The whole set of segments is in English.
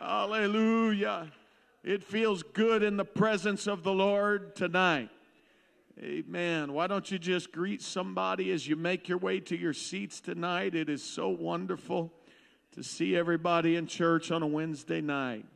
Hallelujah. It feels good in the presence of the Lord tonight. Amen. Why don't you just greet somebody as you make your way to your seats tonight? It is so wonderful to see everybody in church on a Wednesday night.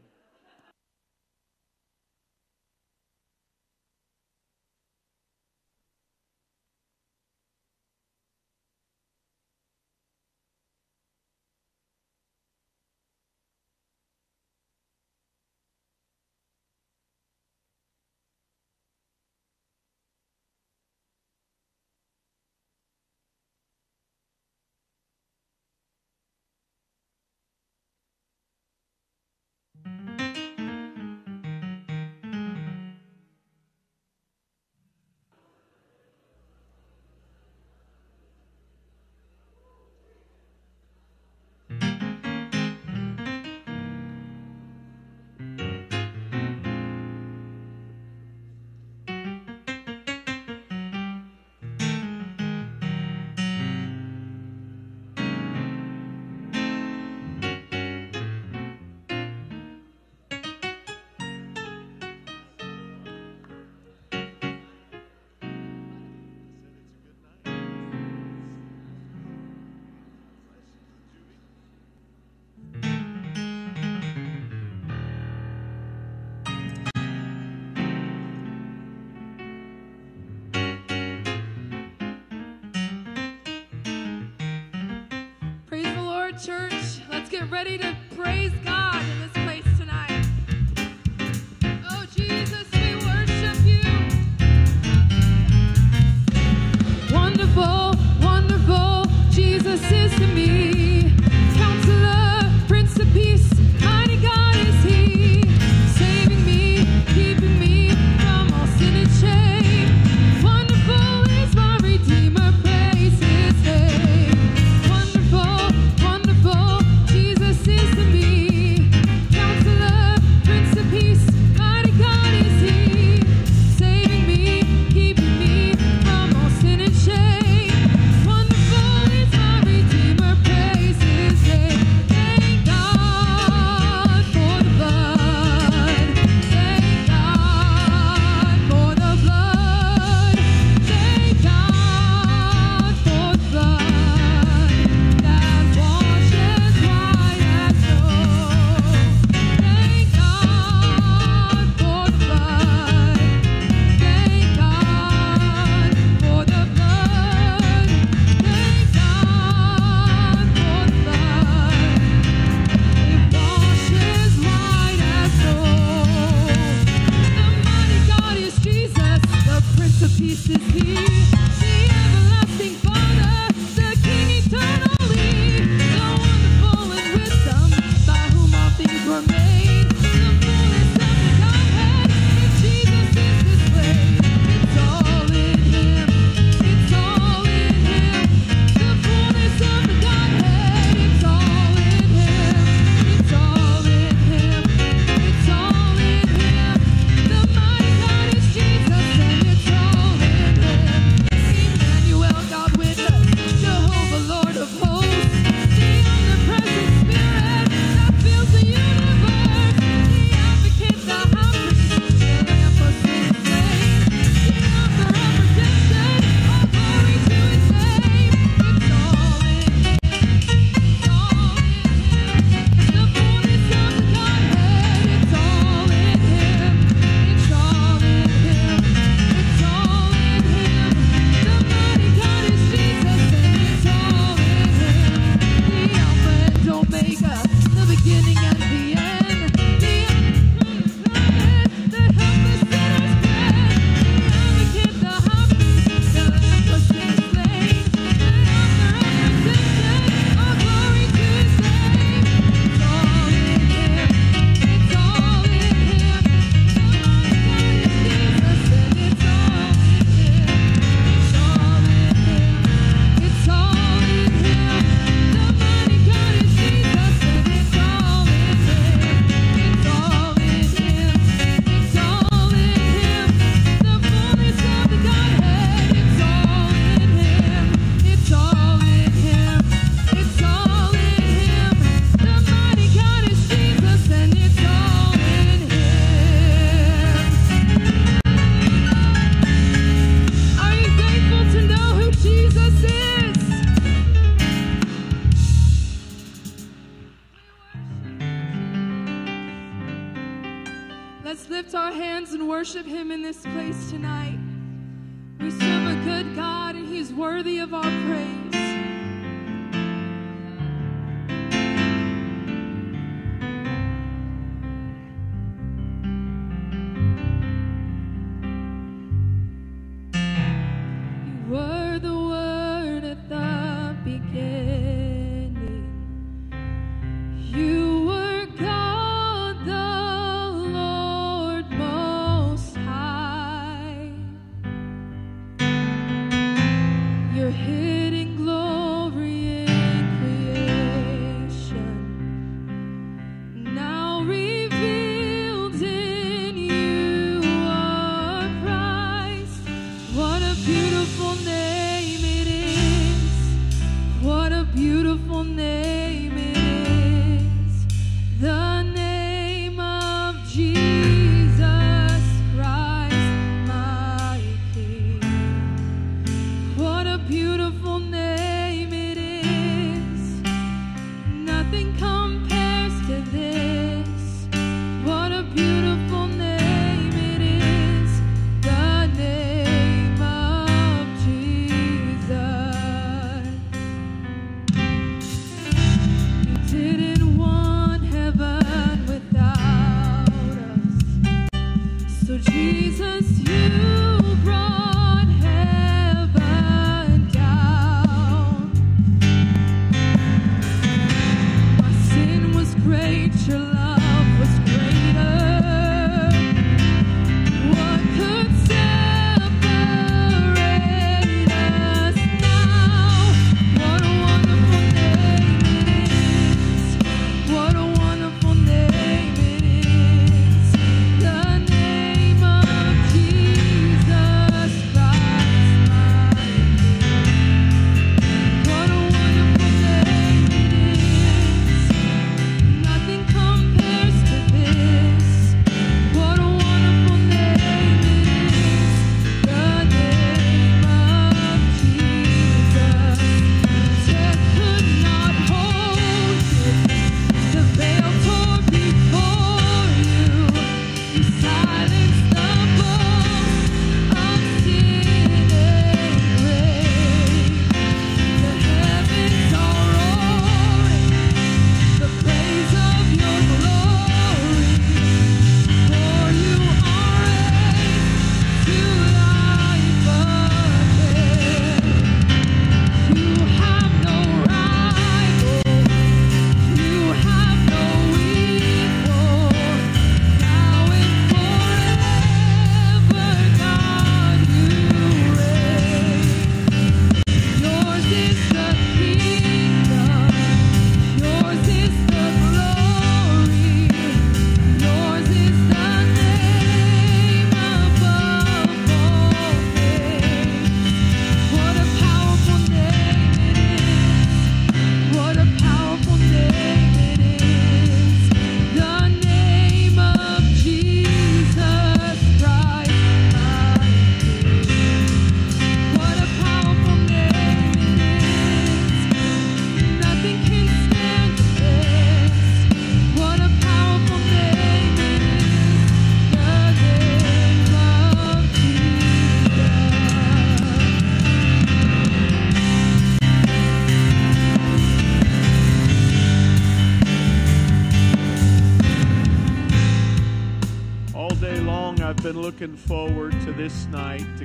Church. Let's get ready to praise God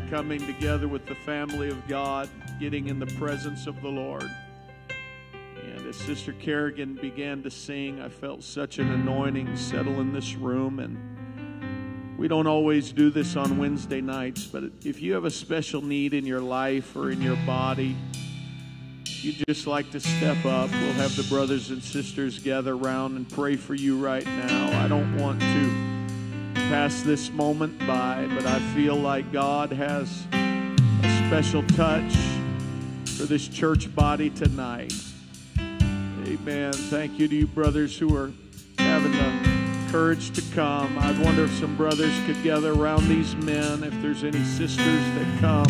coming together with the family of God, getting in the presence of the Lord. And as Sister Kerrigan began to sing, I felt such an anointing settle in this room. And we don't always do this on Wednesday nights, but if you have a special need in your life or in your body, you'd just like to step up, we'll have the brothers and sisters gather around and pray for you right now. I don't want to pass this moment by, but I feel like God has a special touch for this church body tonight. Amen. Thank you to you brothers who are having the courage to come. I wonder if some brothers could gather around these men, if there's any sisters that come.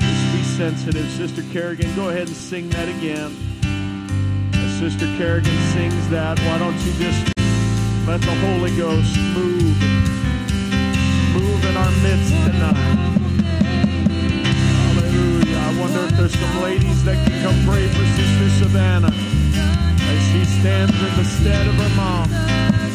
Just be sensitive. Sister Kerrigan, go ahead and sing that again. As Sister Kerrigan sings that, why don't you just let the Holy Ghost move. Move in our midst tonight. Hallelujah. I wonder if there's some ladies that can come pray for Sister Savannah as she stands in the stead of her mom.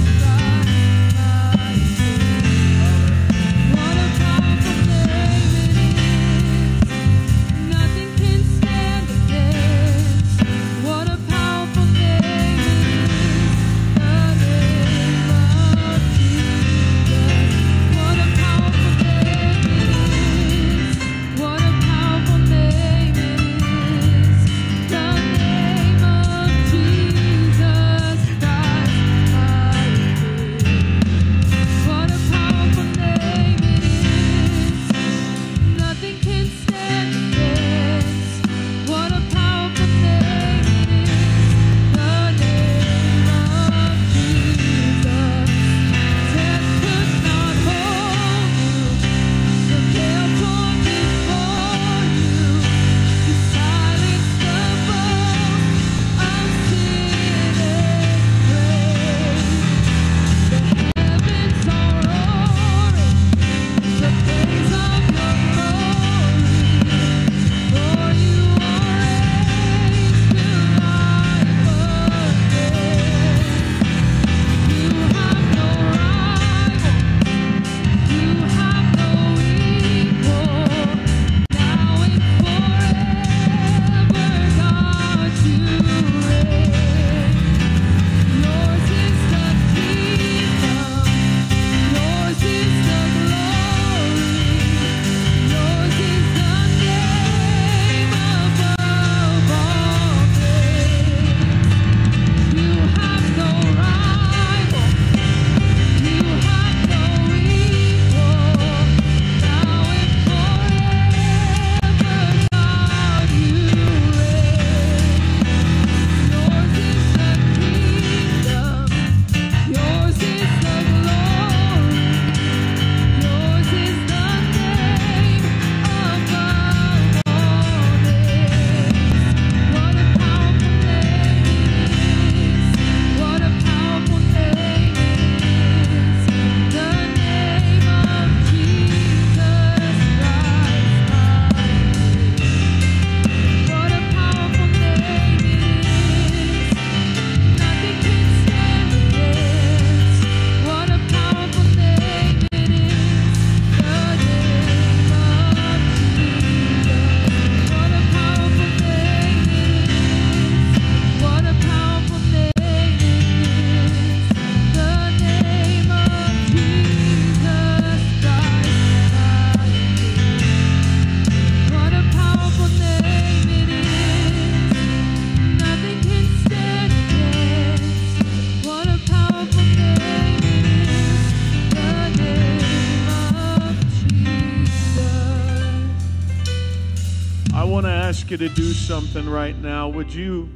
Ask you to do something right now. Would you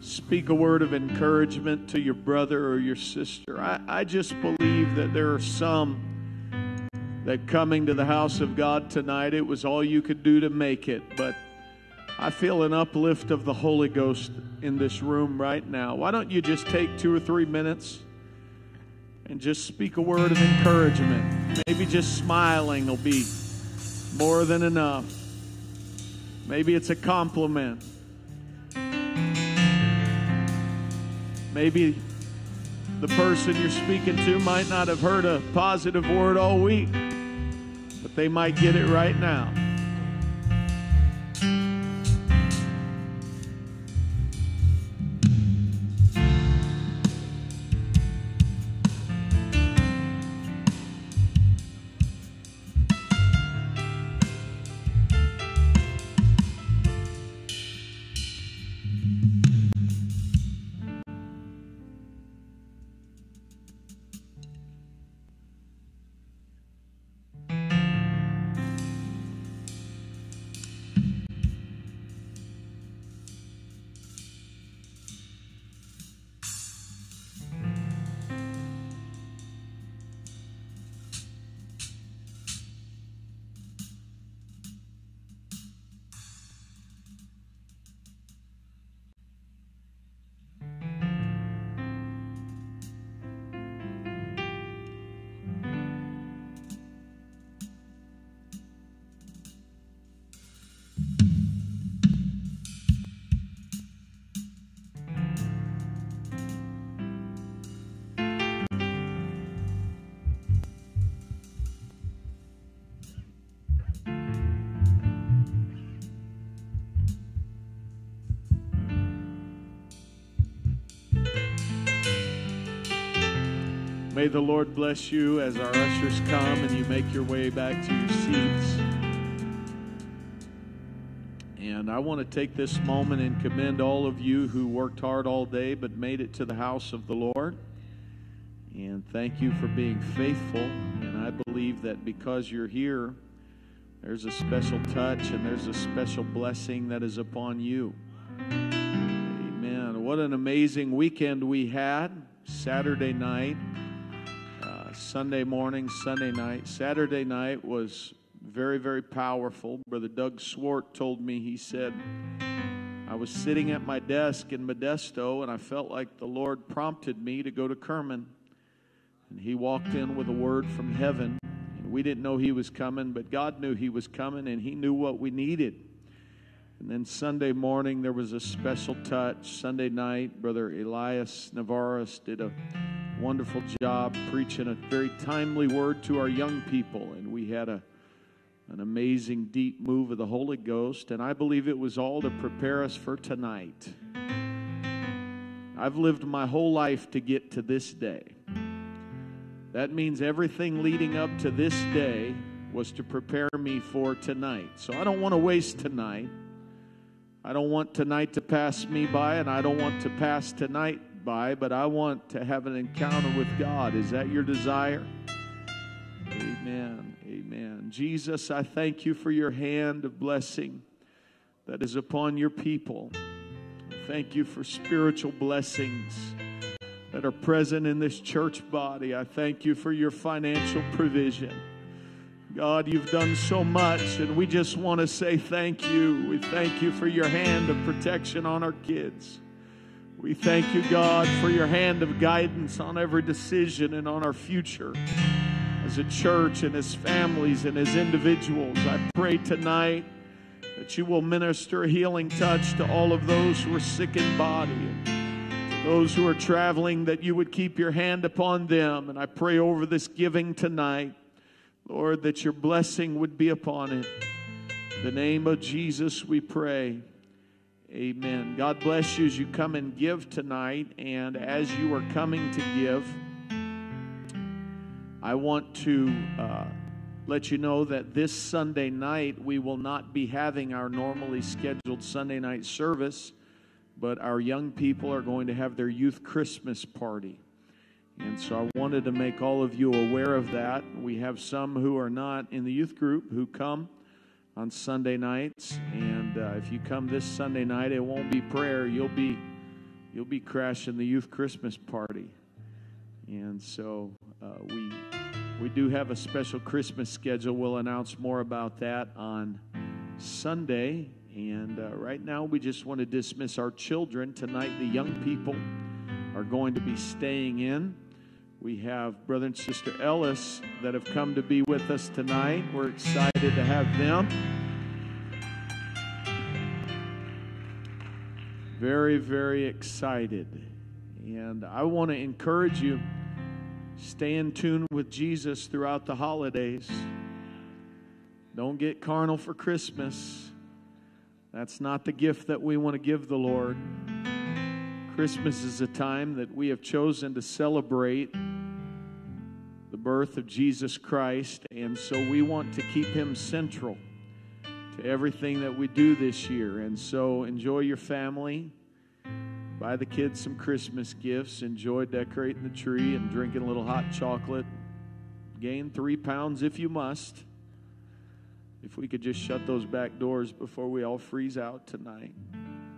speak a word of encouragement to your brother or your sister? I, I just believe that there are some that coming to the house of God tonight, it was all you could do to make it. But I feel an uplift of the Holy Ghost in this room right now. Why don't you just take two or three minutes and just speak a word of encouragement? Maybe just smiling will be more than enough. Maybe it's a compliment. Maybe the person you're speaking to might not have heard a positive word all week, but they might get it right now. May the Lord bless you as our ushers come and you make your way back to your seats. And I want to take this moment and commend all of you who worked hard all day but made it to the house of the Lord. And thank you for being faithful. And I believe that because you're here, there's a special touch and there's a special blessing that is upon you. Amen. What an amazing weekend we had. Saturday night, Sunday morning, Sunday night. Saturday night was very, very powerful. Brother Doug Swart told me, he said, I was sitting at my desk in Modesto and I felt like the Lord prompted me to go to Kerman. And he walked in with a word from heaven. And we didn't know he was coming, but God knew he was coming and he knew what we needed. And then Sunday morning, there was a special touch. Sunday night, Brother Elias Navarez did a wonderful job preaching a very timely word to our young people. And we had a, an amazing, deep move of the Holy Ghost. And I believe it was all to prepare us for tonight. I've lived my whole life to get to this day. That means everything leading up to this day was to prepare me for tonight. So I don't want to waste tonight. I don't want tonight to pass me by, and I don't want to pass tonight by, but I want to have an encounter with God. Is that your desire? Amen. Amen. Jesus, I thank you for your hand of blessing that is upon your people. Thank you for spiritual blessings that are present in this church body. I thank you for your financial provision. God, you've done so much, and we just want to say thank you. We thank you for your hand of protection on our kids. We thank you, God, for your hand of guidance on every decision and on our future as a church and as families and as individuals. I pray tonight that you will minister a healing touch to all of those who are sick in body those who are traveling, that you would keep your hand upon them. And I pray over this giving tonight, Lord, that your blessing would be upon it. In the name of Jesus, we pray. Amen. God bless you as you come and give tonight. And as you are coming to give, I want to uh, let you know that this Sunday night we will not be having our normally scheduled Sunday night service, but our young people are going to have their youth Christmas party. And so I wanted to make all of you aware of that. We have some who are not in the youth group who come on Sunday nights, and uh, if you come this Sunday night, it won't be prayer. You'll be you'll be crashing the youth Christmas party. And so uh, we we do have a special Christmas schedule. We'll announce more about that on Sunday. And uh, right now, we just want to dismiss our children. Tonight, the young people are going to be staying in. We have Brother and Sister Ellis that have come to be with us tonight. We're excited to have them. Very, very excited. And I want to encourage you stay in tune with Jesus throughout the holidays. Don't get carnal for Christmas. That's not the gift that we want to give the Lord. Christmas is a time that we have chosen to celebrate birth of Jesus Christ, and so we want to keep him central to everything that we do this year. And so enjoy your family. Buy the kids some Christmas gifts. Enjoy decorating the tree and drinking a little hot chocolate. Gain three pounds if you must. If we could just shut those back doors before we all freeze out tonight.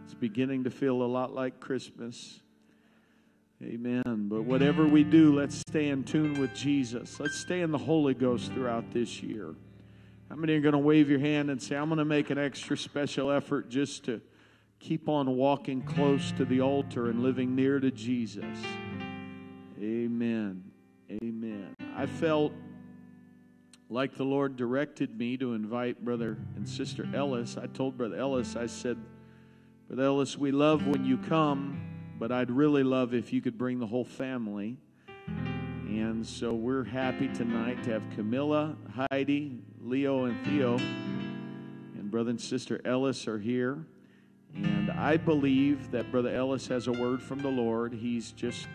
It's beginning to feel a lot like Christmas. Amen. But whatever we do, let's stay in tune with Jesus. Let's stay in the Holy Ghost throughout this year. How many are going to wave your hand and say, I'm going to make an extra special effort just to keep on walking close to the altar and living near to Jesus? Amen. Amen. I felt like the Lord directed me to invite Brother and Sister Ellis. I told Brother Ellis, I said, Brother Ellis, we love when you come, but I'd really love if you could bring the whole family. And so we're happy tonight to have Camilla, Heidi, Leo, and Theo. And Brother and Sister Ellis are here. And I believe that Brother Ellis has a word from the Lord. He's just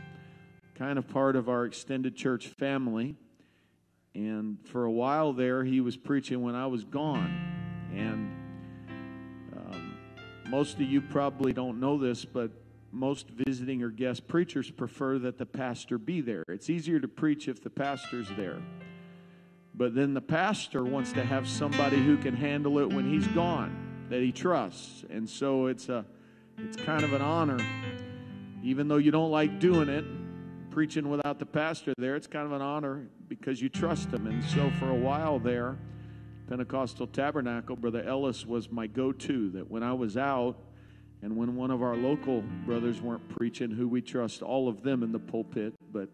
kind of part of our extended church family. And for a while there, he was preaching when I was gone. And um, most of you probably don't know this, but most visiting or guest preachers prefer that the pastor be there. It's easier to preach if the pastor's there. But then the pastor wants to have somebody who can handle it when he's gone, that he trusts. And so it's a it's kind of an honor even though you don't like doing it, preaching without the pastor there, it's kind of an honor because you trust him. And so for a while there, Pentecostal Tabernacle, Brother Ellis was my go to. That when I was out and when one of our local brothers weren't preaching, who we trust all of them in the pulpit, but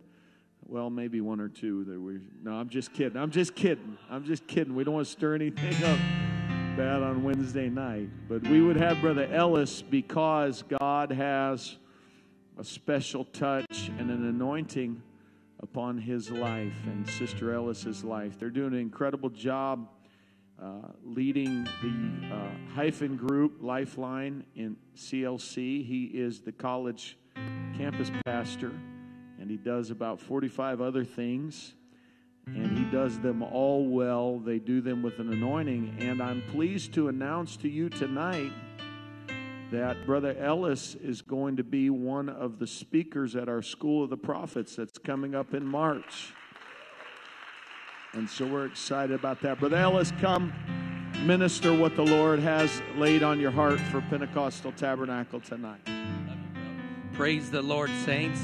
well, maybe one or two that we. No, I'm just kidding. I'm just kidding. I'm just kidding. We don't want to stir anything up bad on Wednesday night. But we would have Brother Ellis because God has a special touch and an anointing upon his life and Sister Ellis's life. They're doing an incredible job uh, leading the uh, hyphen group Lifeline in CLC. He is the college campus pastor, and he does about 45 other things. And he does them all well. They do them with an anointing. And I'm pleased to announce to you tonight that Brother Ellis is going to be one of the speakers at our School of the Prophets that's coming up in March. And so we're excited about that. Brother Ellis, come minister what the Lord has laid on your heart for Pentecostal Tabernacle tonight. Praise the Lord, saints.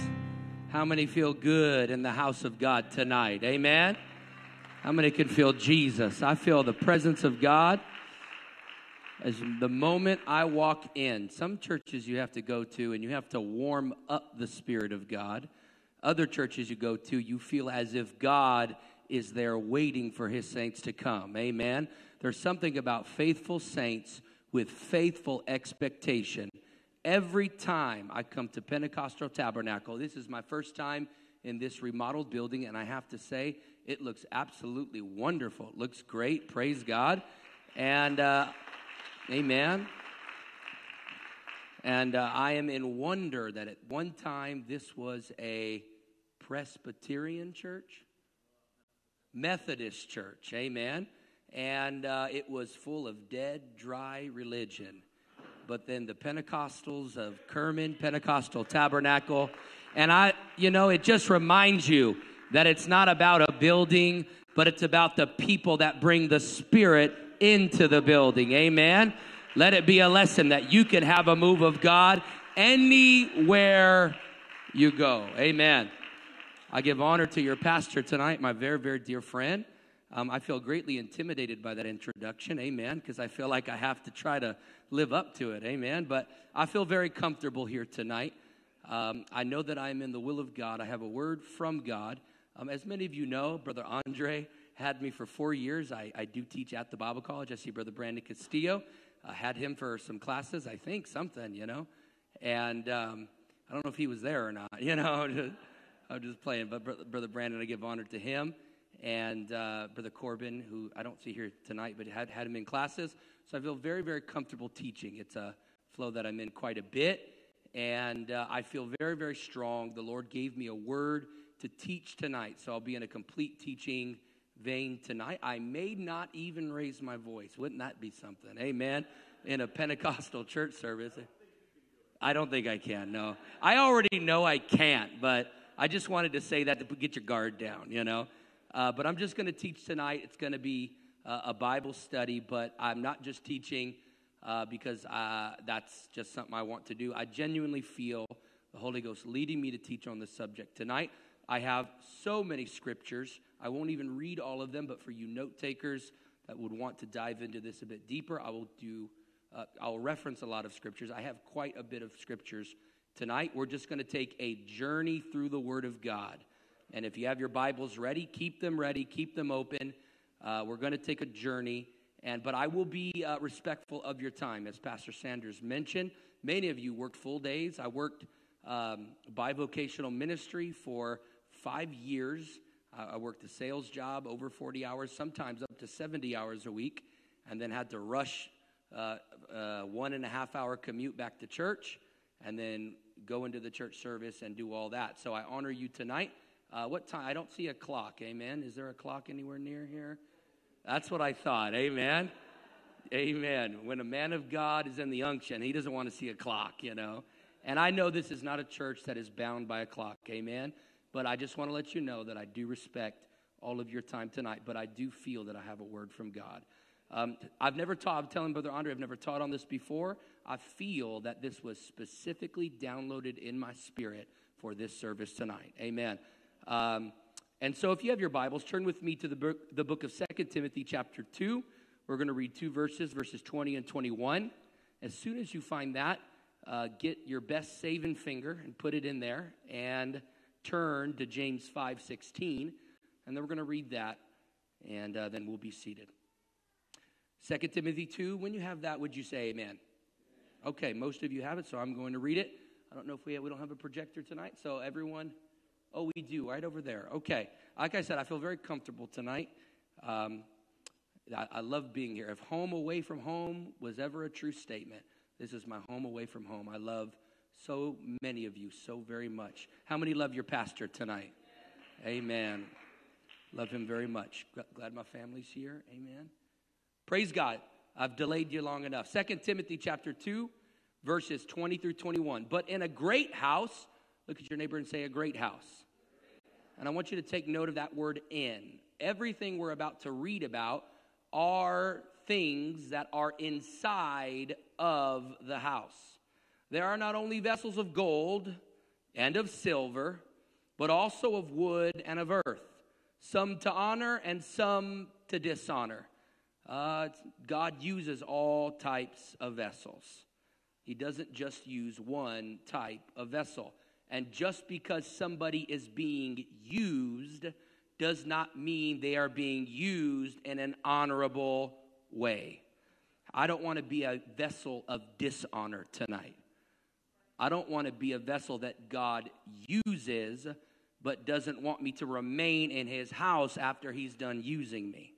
How many feel good in the house of God tonight? Amen. How many can feel Jesus? I feel the presence of God as the moment I walk in. Some churches you have to go to and you have to warm up the Spirit of God. Other churches you go to, you feel as if God is there waiting for his saints to come. Amen. There's something about faithful saints with faithful expectation. Every time I come to Pentecostal Tabernacle, this is my first time in this remodeled building, and I have to say, it looks absolutely wonderful. It looks great. Praise God. And, uh, amen. And uh, I am in wonder that at one time this was a Presbyterian church, Methodist church, amen. And uh, it was full of dead, dry religion. But then the Pentecostals of Kerman, Pentecostal Tabernacle, and I, you know, it just reminds you that it's not about a building, but it's about the people that bring the Spirit into the building. Amen. Let it be a lesson that you can have a move of God anywhere you go. Amen. I give honor to your pastor tonight, my very, very dear friend. Um, I feel greatly intimidated by that introduction. Amen. Because I feel like I have to try to live up to it. Amen. But I feel very comfortable here tonight. Um, I know that I am in the will of God. I have a word from God. Um, as many of you know, Brother Andre had me for four years. I, I do teach at the Bible College. I see Brother Brandon Castillo. I had him for some classes, I think, something, you know. And um, I don't know if he was there or not, you know. I'm just playing. But Brother Brandon, I give honor to him. And uh, Brother Corbin, who I don't see here tonight, but had, had him in classes. So I feel very, very comfortable teaching. It's a flow that I'm in quite a bit. And uh, I feel very, very strong. The Lord gave me a word to teach tonight. So I'll be in a complete teaching vein tonight. I may not even raise my voice. Wouldn't that be something? Amen. In a Pentecostal church service. I don't think I can, no. I already know I can't, but I just wanted to say that to get your guard down, you know. Uh, but I'm just going to teach tonight. It's going to be uh, a Bible study, but I'm not just teaching uh, because uh, that's just something I want to do. I genuinely feel the Holy Ghost leading me to teach on this subject tonight. I have so many scriptures. I won't even read all of them, but for you note takers that would want to dive into this a bit deeper, I will do. Uh, I'll reference a lot of scriptures. I have quite a bit of scriptures tonight. We're just going to take a journey through the Word of God. And if you have your Bibles ready, keep them ready, keep them open. Uh, we're going to take a journey, and but I will be uh, respectful of your time, as Pastor Sanders mentioned. Many of you worked full days. I worked um, bivocational ministry for five years. I worked a sales job over 40 hours, sometimes up to 70 hours a week, and then had to rush uh, uh, one and a half hour commute back to church, and then go into the church service and do all that. So I honor you tonight. Uh, what time? I don't see a clock. Amen. Is there a clock anywhere near here? That's what I thought. Amen. Amen. When a man of God is in the unction, he doesn't want to see a clock, you know. And I know this is not a church that is bound by a clock. Amen. But I just want to let you know that I do respect all of your time tonight, but I do feel that I have a word from God. Um, I've never taught, I'm telling Brother Andre, I've never taught on this before. I feel that this was specifically downloaded in my spirit for this service tonight. Amen. Um, and so if you have your Bibles, turn with me to the book, the book of Second Timothy, chapter 2. We're going to read two verses, verses 20 and 21. As soon as you find that, uh, get your best saving finger and put it in there and turn to James 5 16. And then we're going to read that, and uh, then we'll be seated. Second Timothy 2, when you have that, would you say amen? Okay, most of you have it, so I'm going to read it. I don't know if we have, we don't have a projector tonight, so everyone, oh, we do, right over there. Okay, like I said, I feel very comfortable tonight. Um, I, I love being here. If home away from home was ever a true statement, this is my home away from home. I love so many of you so very much. How many love your pastor tonight? Amen. Love him very much. Glad my family's here. Amen. Praise God. I've delayed you long enough. Second Timothy chapter 2, verses 20 through 21. But in a great house, look at your neighbor and say, a great house. And I want you to take note of that word in. Everything we're about to read about are things that are inside of the house. There are not only vessels of gold and of silver, but also of wood and of earth, some to honor and some to dishonor. Uh, God uses all types of vessels. He doesn't just use one type of vessel. And just because somebody is being used does not mean they are being used in an honorable way. I don't want to be a vessel of dishonor tonight. I don't want to be a vessel that God uses but doesn't want me to remain in his house after he's done using me.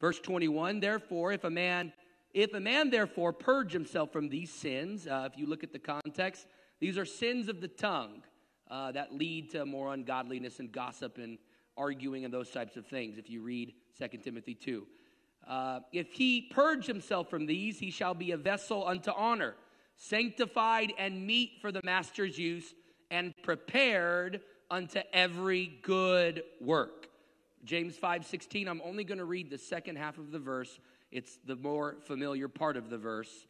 Verse 21, therefore, if a man if a man therefore purge himself from these sins, uh, if you look at the context, these are sins of the tongue uh, that lead to more ungodliness and gossip and arguing and those types of things. If you read 2 Timothy 2, uh, if he purge himself from these, he shall be a vessel unto honor, sanctified and meet for the master's use, and prepared unto every good work. James 5:16. I'm only going to read the second half of the verse. It's the more familiar part of the verse.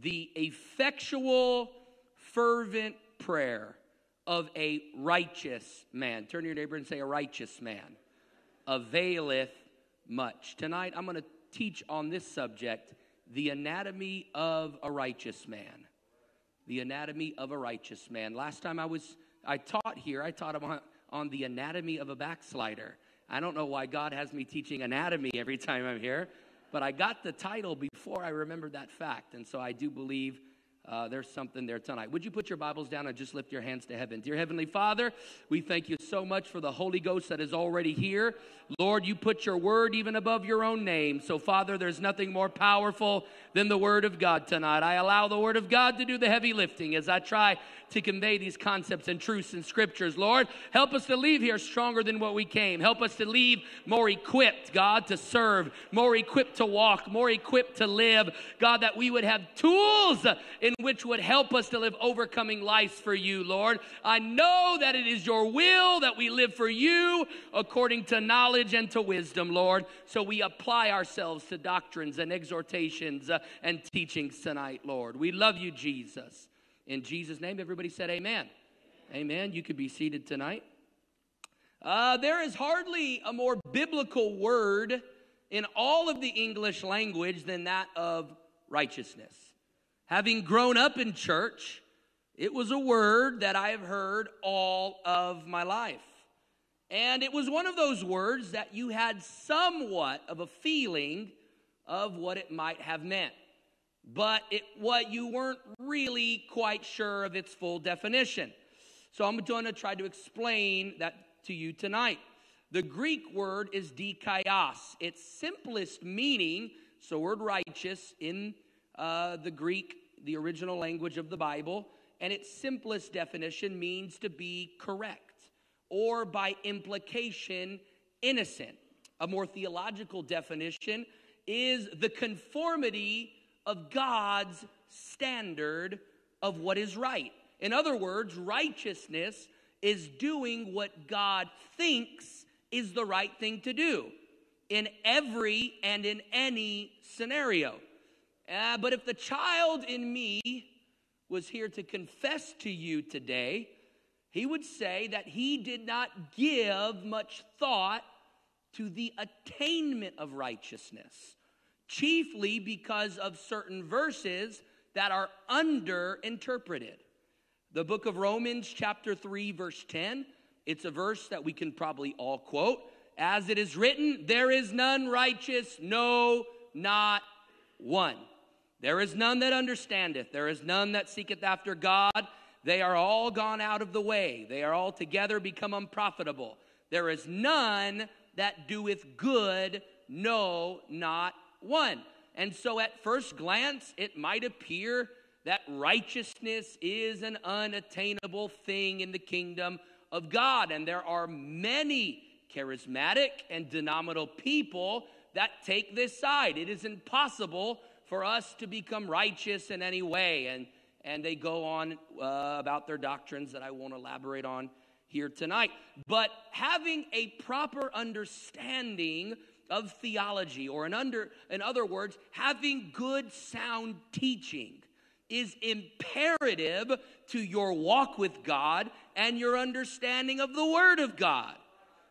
The effectual fervent prayer of a righteous man. Turn to your neighbor and say a righteous man availeth much. Tonight I'm going to teach on this subject, the anatomy of a righteous man. The anatomy of a righteous man. Last time I was I taught here, I taught on, on the anatomy of a backslider. I don't know why God has me teaching anatomy every time I'm here, but I got the title before I remembered that fact. And so I do believe uh, there's something there tonight. Would you put your Bibles down and just lift your hands to heaven? Dear Heavenly Father, we thank you so much for the Holy Ghost that is already here. Lord, you put your word even above your own name. So, Father, there's nothing more powerful than the word of God tonight. I allow the word of God to do the heavy lifting as I try to convey these concepts and truths and scriptures. Lord, help us to leave here stronger than what we came. Help us to leave more equipped, God, to serve, more equipped to walk, more equipped to live. God, that we would have tools in which would help us to live overcoming lives for you, Lord. I know that it is your will that we live for you according to knowledge and to wisdom, Lord. So we apply ourselves to doctrines and exhortations uh, and teachings tonight, Lord. We love you, Jesus. In Jesus' name, everybody said amen. Amen. You could be seated tonight. Uh, there is hardly a more biblical word in all of the English language than that of righteousness. Having grown up in church, it was a word that I have heard all of my life. And it was one of those words that you had somewhat of a feeling of what it might have meant. But it what you weren't really quite sure of its full definition. So I'm going to try to explain that to you tonight. The Greek word is dikaios. Its simplest meaning, so word righteous in uh, the Greek, the original language of the Bible, and its simplest definition means to be correct, or by implication, innocent. A more theological definition is the conformity of God's standard of what is right. In other words, righteousness is doing what God thinks is the right thing to do in every and in any scenario. Uh, but if the child in me was here to confess to you today, he would say that he did not give much thought to the attainment of righteousness, chiefly because of certain verses that are underinterpreted. The book of Romans, chapter 3, verse 10, it's a verse that we can probably all quote. As it is written, there is none righteous, no, not one. There is none that understandeth, there is none that seeketh after God. They are all gone out of the way, they are all together become unprofitable. There is none that doeth good, no, not one. And so, at first glance, it might appear that righteousness is an unattainable thing in the kingdom of God. And there are many charismatic and denominational people that take this side. It is impossible for us to become righteous in any way. And, and they go on uh, about their doctrines that I won't elaborate on here tonight. But having a proper understanding of theology, or in, under, in other words, having good sound teaching, is imperative to your walk with God and your understanding of the Word of God.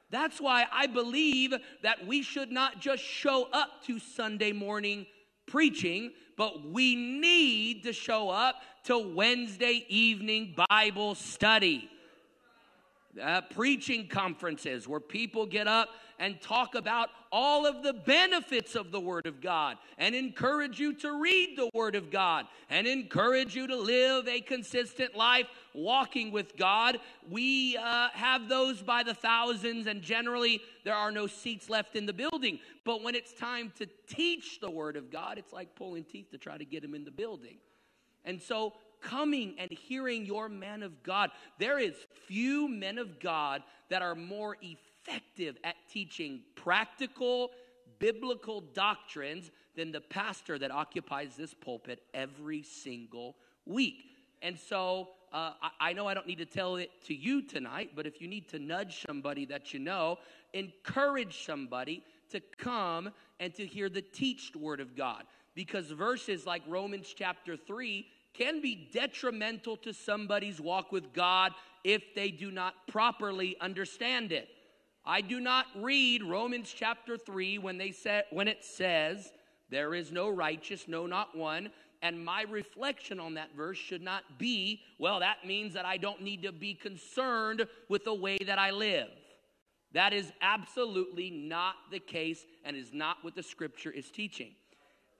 That's why I believe that we should not just show up to Sunday morning preaching, but we need to show up to Wednesday evening Bible study. Uh, preaching conferences where people get up and talk about all of the benefits of the Word of God and encourage you to read the Word of God and encourage you to live a consistent life walking with God. We uh, have those by the thousands, and generally there are no seats left in the building. But when it's time to teach the Word of God, it's like pulling teeth to try to get them in the building. And so coming and hearing your man of God. There is few men of God that are more effective at teaching practical biblical doctrines than the pastor that occupies this pulpit every single week. And so uh, I, I know I don't need to tell it to you tonight, but if you need to nudge somebody that you know, encourage somebody to come and to hear the teached word of God. Because verses like Romans chapter 3 can be detrimental to somebody's walk with God if they do not properly understand it. I do not read Romans chapter 3 when they say, when it says there is no righteous no not one and my reflection on that verse should not be well that means that I don't need to be concerned with the way that I live. That is absolutely not the case and is not what the scripture is teaching.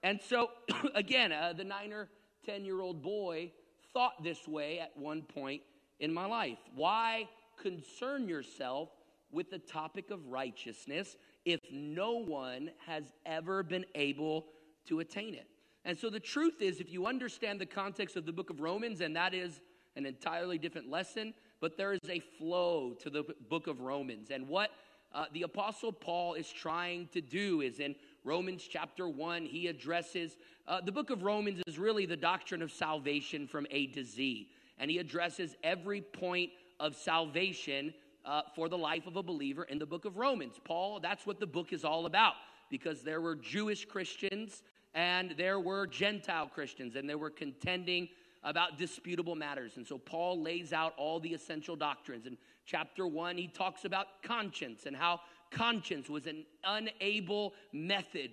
And so again, uh, the or 10 year old boy thought this way at one point in my life. Why concern yourself with the topic of righteousness if no one has ever been able to attain it? And so the truth is, if you understand the context of the book of Romans, and that is an entirely different lesson, but there is a flow to the book of Romans. And what uh, the Apostle Paul is trying to do is in Romans chapter 1, he addresses uh, the book of Romans is really the doctrine of salvation from A to Z. And he addresses every point of salvation uh, for the life of a believer in the book of Romans. Paul, that's what the book is all about because there were Jewish Christians and there were Gentile Christians, and they were contending about disputable matters. And so Paul lays out all the essential doctrines. In chapter one, he talks about conscience and how conscience was an unable method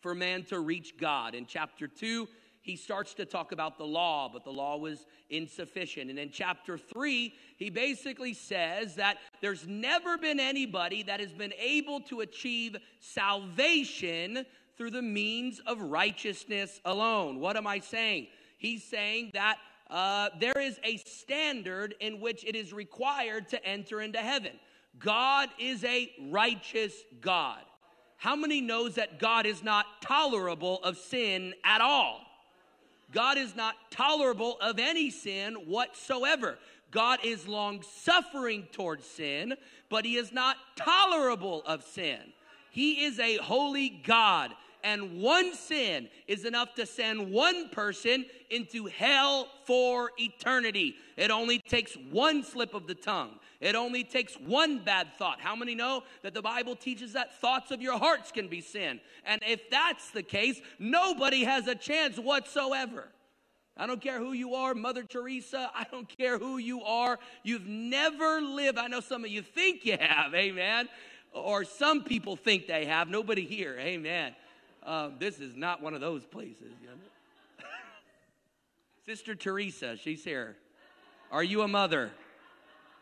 for man to reach God. In chapter 2, he starts to talk about the law, but the law was insufficient. And in chapter 3, he basically says that there's never been anybody that has been able to achieve salvation through the means of righteousness alone. What am I saying? He's saying that uh, there is a standard in which it is required to enter into heaven. God is a righteous God. How many knows that God is not tolerable of sin at all? God is not tolerable of any sin whatsoever. God is long suffering towards sin, but he is not tolerable of sin. He is a holy God, and one sin is enough to send one person into hell for eternity. It only takes one slip of the tongue. It only takes one bad thought. How many know that the Bible teaches that thoughts of your hearts can be sin? And if that's the case, nobody has a chance whatsoever. I don't care who you are, Mother Teresa. I don't care who you are. You've never lived. I know some of you think you have, amen. Or some people think they have. Nobody here, amen. Um, this is not one of those places. You know? Sister Teresa, she's here. Are you a mother?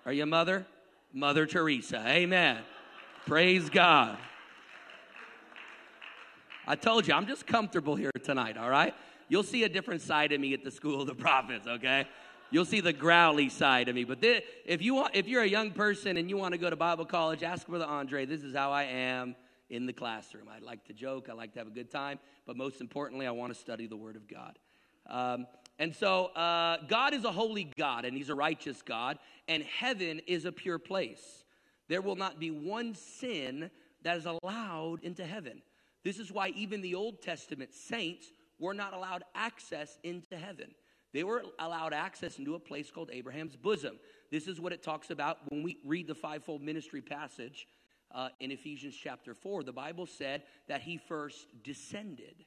Are you a mother? Mother Teresa, amen. Praise God. I told you, I'm just comfortable here tonight, all right? You'll see a different side of me at the School of the Prophets, okay? You'll see the growly side of me. But this, if you want, if you're a young person and you want to go to Bible college, ask Brother Andre. This is how I am in the classroom. I like to joke. I like to have a good time. But most importantly, I want to study the Word of God. Um, and so, uh, God is a holy God, and He's a righteous God, and heaven is a pure place. There will not be one sin that is allowed into heaven. This is why even the Old Testament saints were not allowed access into heaven. They were allowed access into a place called Abraham's bosom. This is what it talks about when we read the fivefold ministry passage uh, in Ephesians chapter 4. The Bible said that he first descended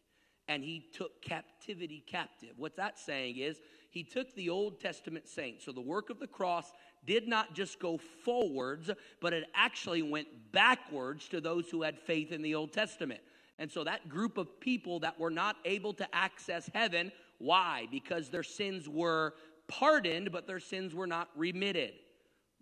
and he took captivity captive. What that's saying is he took the Old Testament saints. So the work of the cross did not just go forwards, but it actually went backwards to those who had faith in the Old Testament. And so that group of people that were not able to access heaven, why? Because their sins were pardoned, but their sins were not remitted.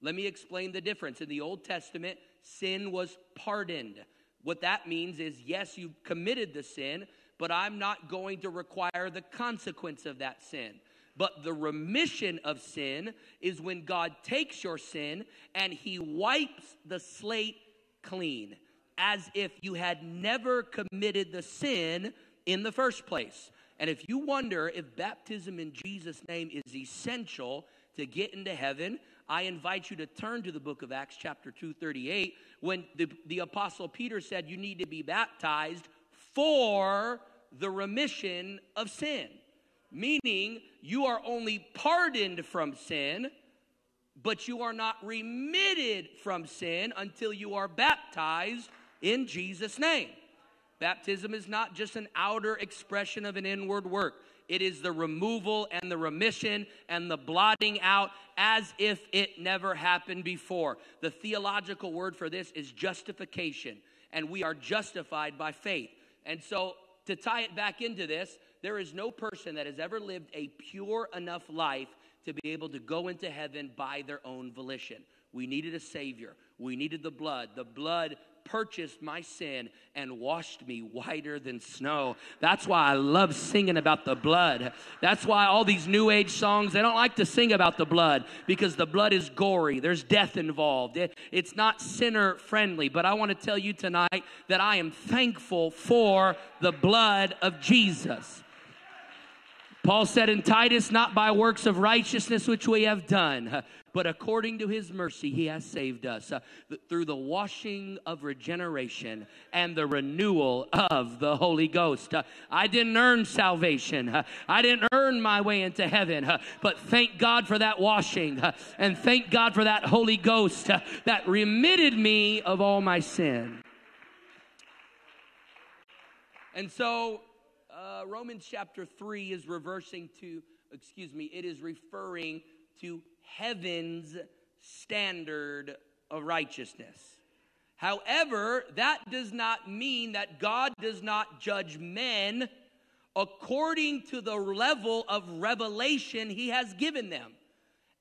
Let me explain the difference. In the Old Testament, sin was pardoned. What that means is, yes, you committed the sin, but I'm not going to require the consequence of that sin. But the remission of sin is when God takes your sin and he wipes the slate clean as if you had never committed the sin in the first place. And if you wonder if baptism in Jesus' name is essential to get into heaven, I invite you to turn to the book of Acts, chapter 238, when the, the apostle Peter said you need to be baptized for the remission of sin. Meaning, you are only pardoned from sin, but you are not remitted from sin until you are baptized in Jesus' name. Baptism is not just an outer expression of an inward work. It is the removal and the remission and the blotting out as if it never happened before. The theological word for this is justification, and we are justified by faith. And so, to tie it back into this, there is no person that has ever lived a pure enough life to be able to go into heaven by their own volition. We needed a Savior. We needed the blood. The blood purchased my sin and washed me whiter than snow. That's why I love singing about the blood. That's why all these new age songs, they don't like to sing about the blood because the blood is gory. There's death involved. It, it's not sinner friendly. But I want to tell you tonight that I am thankful for the blood of Jesus. Paul said in Titus, not by works of righteousness which we have done, but according to his mercy, he has saved us uh, th- through the washing of regeneration and the renewal of the Holy Ghost. Uh, I didn't earn salvation, uh, I didn't earn my way into heaven, uh, but thank God for that washing, uh, and thank God for that Holy Ghost uh, that remitted me of all my sin. And so uh, Romans chapter 3 is reversing to, excuse me, it is referring to heaven's standard of righteousness. However, that does not mean that God does not judge men according to the level of revelation he has given them.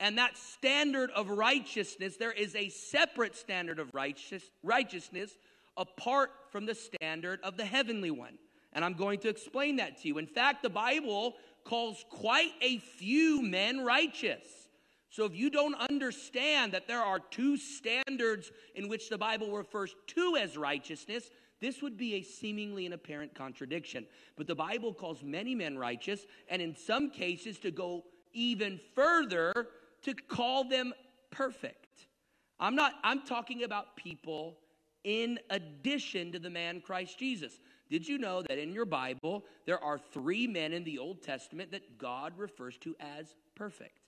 And that standard of righteousness, there is a separate standard of righteous, righteousness apart from the standard of the heavenly one. And I'm going to explain that to you. In fact, the Bible calls quite a few men righteous. So if you don't understand that there are two standards in which the Bible refers to as righteousness, this would be a seemingly an apparent contradiction. But the Bible calls many men righteous, and in some cases, to go even further, to call them perfect. I'm not, I'm talking about people in addition to the man Christ Jesus. Did you know that in your Bible, there are three men in the Old Testament that God refers to as perfect?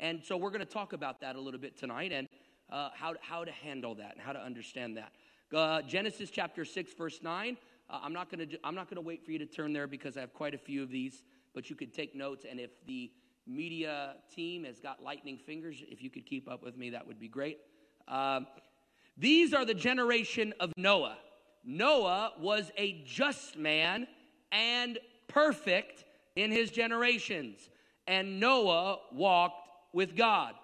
And so we're going to talk about that a little bit tonight and uh, how, how to handle that and how to understand that. Uh, Genesis chapter 6, verse 9. Uh, I'm not going to I'm not going to wait for you to turn there because I have quite a few of these, but you could take notes. And if the media team has got lightning fingers, if you could keep up with me, that would be great. Um, these are the generation of Noah. Noah was a just man and perfect in his generations, and Noah walked with God.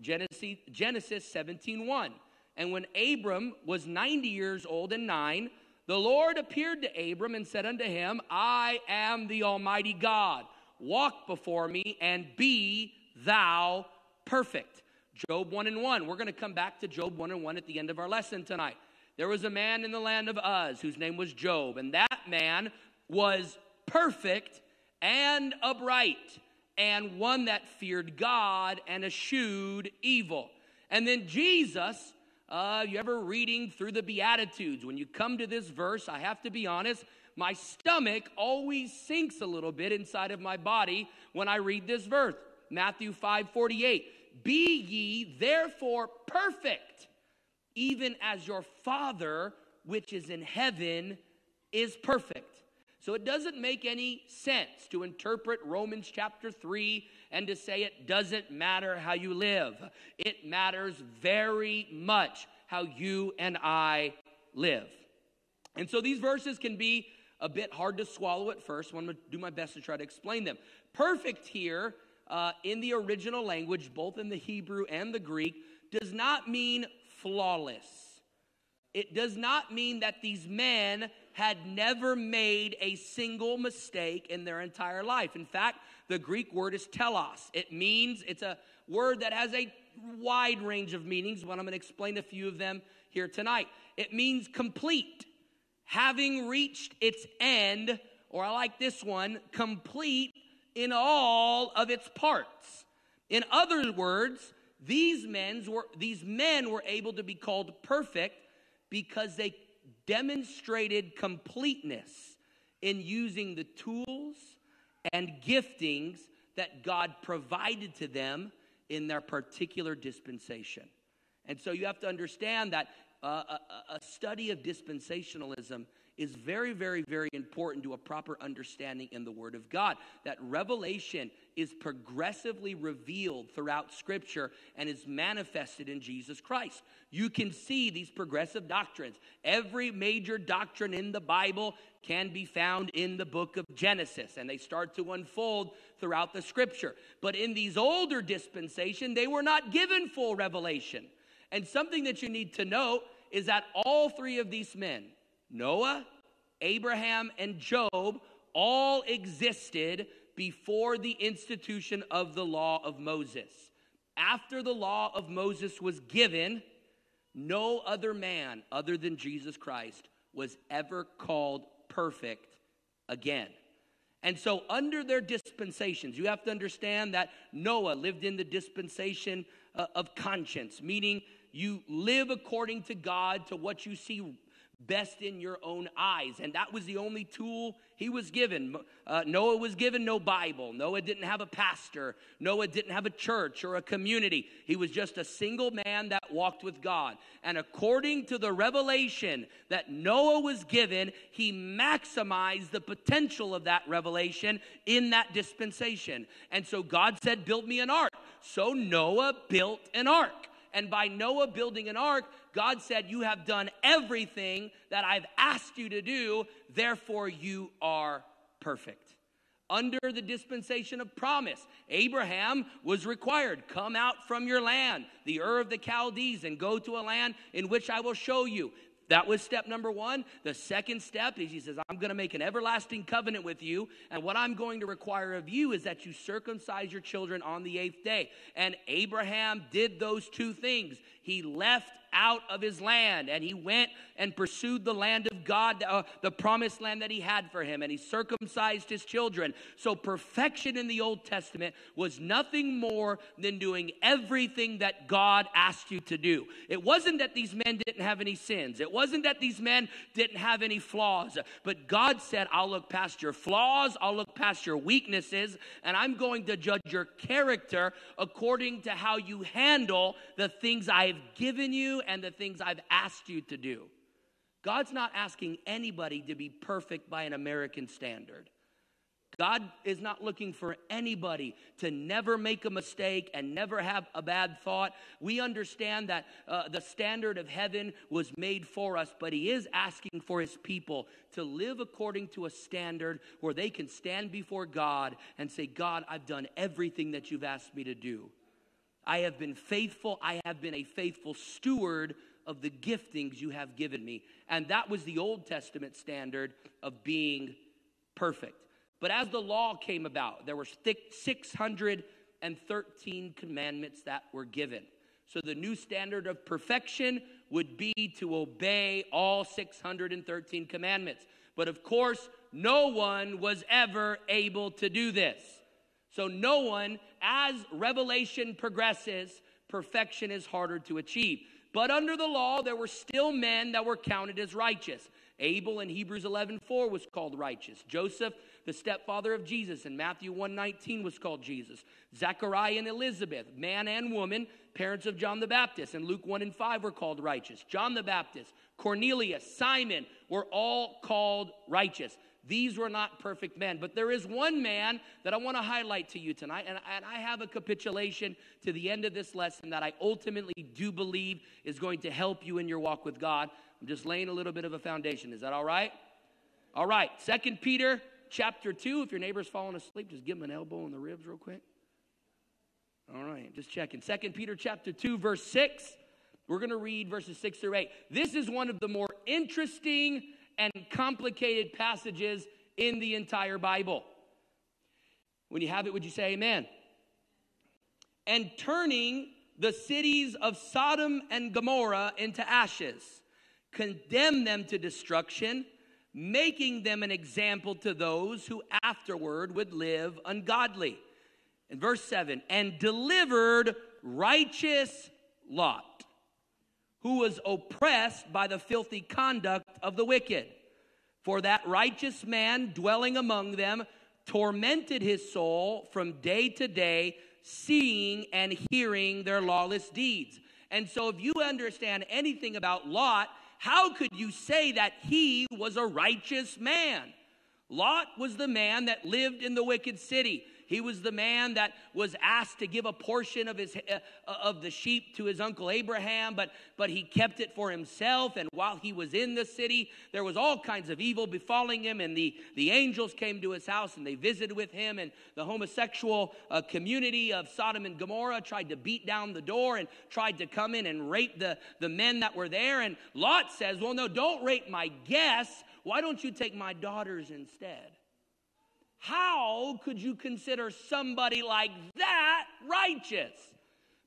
Genesis, Genesis 17 1. And when Abram was 90 years old and nine, the Lord appeared to Abram and said unto him, I am the Almighty God. Walk before me and be thou perfect. Job 1 and 1. We're going to come back to Job 1 and 1 at the end of our lesson tonight. There was a man in the land of Uz whose name was Job, and that man was perfect and upright, and one that feared God and eschewed evil. And then Jesus, uh, you ever reading through the Beatitudes? When you come to this verse, I have to be honest, my stomach always sinks a little bit inside of my body when I read this verse. Matthew 5 48. Be ye therefore perfect, even as your Father which is in heaven is perfect. So it doesn't make any sense to interpret Romans chapter 3 and to say it doesn't matter how you live. It matters very much how you and I live. And so these verses can be a bit hard to swallow at first. I'm going to do my best to try to explain them. Perfect here uh, in the original language, both in the Hebrew and the Greek, does not mean flawless. It does not mean that these men had never made a single mistake in their entire life. In fact, the Greek word is telos. It means, it's a word that has a wide range of meanings, but I'm going to explain a few of them here tonight. It means complete, having reached its end, or I like this one, complete in all of its parts. In other words, these men were, these men were able to be called perfect because they demonstrated completeness in using the tools and giftings that God provided to them in their particular dispensation. And so you have to understand that uh, a, a study of dispensationalism is very, very, very important to a proper understanding in the Word of God. That revelation is progressively revealed throughout Scripture and is manifested in Jesus Christ. You can see these progressive doctrines. Every major doctrine in the Bible can be found in the book of Genesis, and they start to unfold throughout the Scripture. But in these older dispensation, they were not given full revelation. And something that you need to note is that all three of these men, Noah, Abraham, and Job all existed before the institution of the law of Moses. After the law of Moses was given, no other man other than Jesus Christ was ever called perfect again. And so, under their dispensations, you have to understand that Noah lived in the dispensation uh, of conscience, meaning you live according to God, to what you see best in your own eyes. And that was the only tool he was given. Uh, Noah was given no Bible. Noah didn't have a pastor. Noah didn't have a church or a community. He was just a single man that walked with God. And according to the revelation that Noah was given, he maximized the potential of that revelation in that dispensation. And so God said, Build me an ark. So Noah built an ark. And by Noah building an ark, God said, You have done everything that I've asked you to do, therefore you are perfect. Under the dispensation of promise, Abraham was required, Come out from your land, the Ur of the Chaldees, and go to a land in which I will show you. That was step number one. The second step is he says, I'm going to make an everlasting covenant with you. And what I'm going to require of you is that you circumcise your children on the eighth day. And Abraham did those two things. He left out of his land and he went and pursued the land of God, uh, the promised land that he had for him, and he circumcised his children. So, perfection in the Old Testament was nothing more than doing everything that God asked you to do. It wasn't that these men didn't have any sins, it wasn't that these men didn't have any flaws, but God said, I'll look past your flaws, I'll look past your weaknesses, and I'm going to judge your character according to how you handle the things I've given you and the things I've asked you to do. God's not asking anybody to be perfect by an American standard. God is not looking for anybody to never make a mistake and never have a bad thought. We understand that uh, the standard of heaven was made for us, but He is asking for His people to live according to a standard where they can stand before God and say, God, I've done everything that you've asked me to do. I have been faithful. I have been a faithful steward of the giftings you have given me. And that was the Old Testament standard of being perfect. But as the law came about, there were 613 commandments that were given. So the new standard of perfection would be to obey all 613 commandments. But of course, no one was ever able to do this. So no one, as revelation progresses, perfection is harder to achieve. But under the law, there were still men that were counted as righteous. Abel in Hebrews 11:4 was called righteous. Joseph, the stepfather of Jesus, in Matthew 1:19 was called Jesus. Zechariah and Elizabeth, man and woman, parents of John the Baptist, and Luke 1 and 5 were called righteous. John the Baptist, Cornelius, Simon were all called righteous. These were not perfect men. But there is one man that I want to highlight to you tonight, and, and, I have a capitulation to the end of this lesson that I ultimately do believe is going to help you in your walk with God. I'm just laying a little bit of a foundation. Is that all right? All right. Second Peter chapter 2. If your neighbor's falling asleep, just give him an elbow in the ribs real quick. All right, just checking. Second Peter chapter 2, verse 6. We're going to read verses 6 through 8. This is one of the more interesting and complicated passages in the entire Bible. When you have it, would you say amen? And turning the cities of Sodom and Gomorrah into ashes, condemn them to destruction, making them an example to those who afterward would live ungodly. In verse 7, and delivered righteous Lot who was oppressed by the filthy conduct of the wicked. For that righteous man dwelling among them tormented his soul from day to day, seeing and hearing their lawless deeds. And so, if you understand anything about Lot, how could you say that he was a righteous man? Lot was the man that lived in the wicked city. He was the man that was asked to give a portion of his uh, of the sheep to his uncle Abraham, but but he kept it for himself. And while he was in the city, there was all kinds of evil befalling him. And the the angels came to his house and they visited with him. And the homosexual uh, community of Sodom and Gomorrah tried to beat down the door and tried to come in and rape the the men that were there. And Lot says, "Well, no, don't rape my guests. Why don't you take my daughters instead?" How could you consider somebody like that righteous?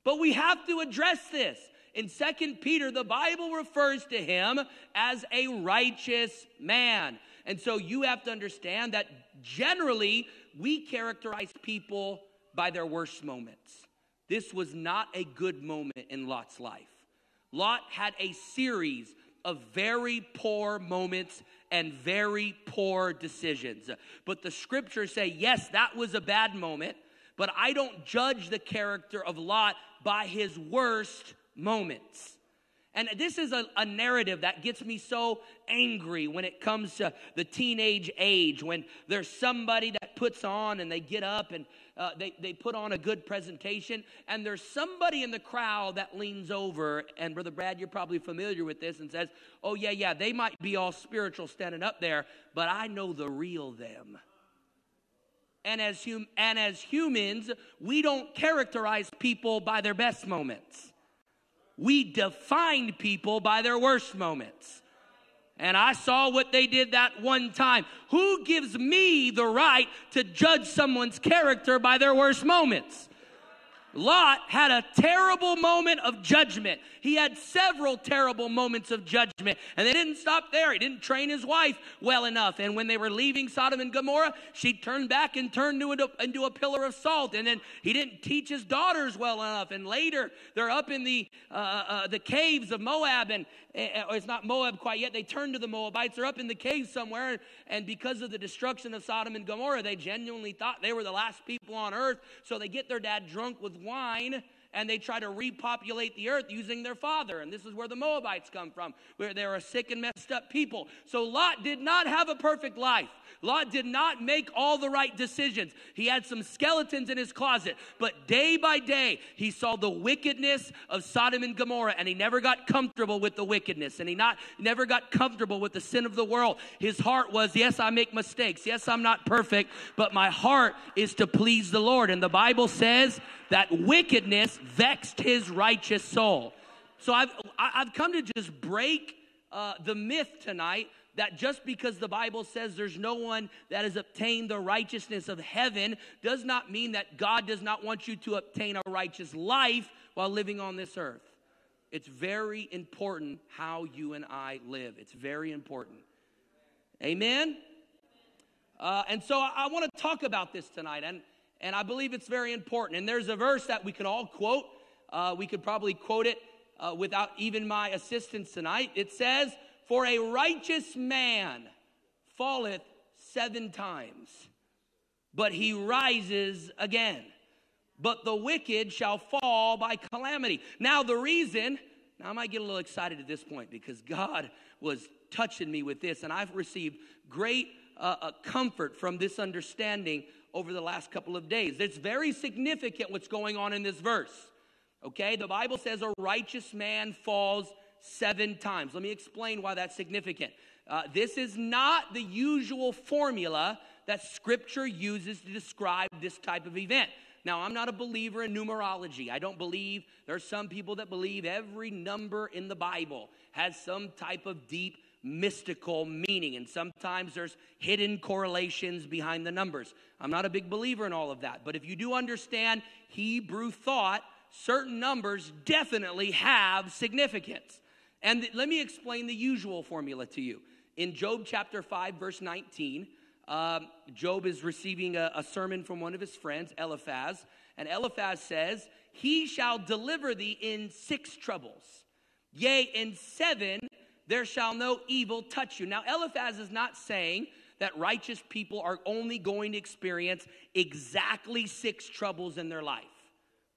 But we have to address this. In Second Peter, the Bible refers to him as a righteous man. And so you have to understand that generally we characterize people by their worst moments. This was not a good moment in Lot's life. Lot had a series of very poor moments and very poor decisions. But the scriptures say, yes, that was a bad moment, but I don't judge the character of Lot by his worst moments. And this is a, a, narrative that gets me so angry when it comes to the teenage age, when there's somebody that puts on and they get up and uh, they, they put on a good presentation, and there's somebody in the crowd that leans over, and Brother Brad, you're probably familiar with this, and says, Oh, yeah, yeah, they might be all spiritual standing up there, but I know the real them. And as, hum- and as humans, we don't characterize people by their best moments. We define people by their worst moments. And I saw what they did that one time. Who gives me the right to judge someone's character by their worst moments? Lot had a terrible moment of judgment. He had several terrible moments of judgment. And they didn't stop there. He didn't train his wife well enough. And when they were leaving Sodom and Gomorrah, she turned back and turned into into a pillar of salt. And then he didn't teach his daughters well enough. And later, they're up in the, uh, uh, the caves of Moab. And uh, it's not Moab quite yet. They turned to the Moabites. They're up in the caves somewhere. And because of the destruction of Sodom and Gomorrah, they genuinely thought they were the last people on earth. So they get their dad drunk with wine and they try to repopulate the earth using their father. And this is where the Moabites come from, where they're a sick and messed up people. So Lot did not have a perfect life. Lot did not make all the right decisions. He had some skeletons in his closet, but day by day, he saw the wickedness of Sodom and Gomorrah, and he never got comfortable with the wickedness, and he not never got comfortable with the sin of the world. His heart was, yes, I make mistakes. Yes, I'm not perfect, but my heart is to please the Lord. And the Bible says that wickedness vexed his righteous soul. So I've, I've come to just break uh, the myth tonight that just because the Bible says there's no one that has obtained the righteousness of heaven does not mean that God does not want you to obtain a righteous life while living on this earth. It's very important how you and I live. It's very important. Amen? Uh, and so I, I want to talk about this tonight, and, and I believe it's very important. And there's a verse that we can all quote. Uh, we could probably quote it uh, without even my assistance tonight. It says, For a righteous man falleth seven times, but he rises again. But the wicked shall fall by calamity. Now, the reason, now I might get a little excited at this point because God was touching me with this, and I've received great uh, uh, comfort from this understanding over the last couple of days. It's very significant what's going on in this verse. Okay, the Bible says a righteous man falls seven times. Let me explain why that's significant. Uh, this is not the usual formula that Scripture uses to describe this type of event. Now, I'm not a believer in numerology. I don't believe, there are some people that believe every number in the Bible has some type of deep mystical meaning, and sometimes there's hidden correlations behind the numbers. I'm not a big believer in all of that, but if you do understand Hebrew thought, certain numbers definitely have significance. And let me explain the usual formula to you. In Job chapter 5, verse 19, um, Job is receiving a, a sermon from one of his friends, Eliphaz, and Eliphaz says, He shall deliver thee in six troubles. Yea, in seven there shall no evil touch you. Now, Eliphaz is not saying that righteous people are only going to experience exactly six troubles in their life.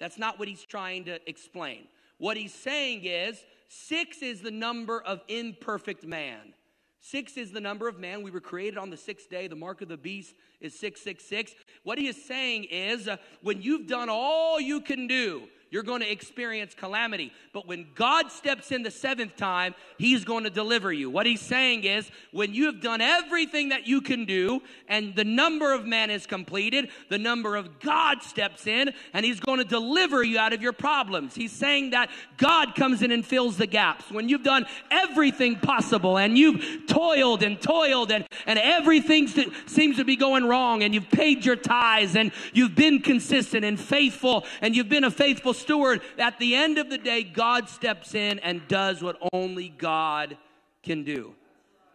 That's not what he's trying to explain. What he's saying is six is the number of imperfect man. Six is the number of man. We were created on the sixth day. The mark of the beast is 666. What he is saying is uh, when you've done all you can do, you're going to experience calamity. But when God steps in the seventh time, He's going to deliver you. What He's saying is, when you have done everything that you can do and the number of men is completed, the number of God steps in and He's going to deliver you out of your problems. He's saying that God comes in and fills the gaps. When you've done everything possible and you've toiled and toiled and, and everything seems to be going wrong and you've paid your tithes and you've been consistent and faithful and you've been a faithful steward, at the end of the day, God steps in and does what only God can do.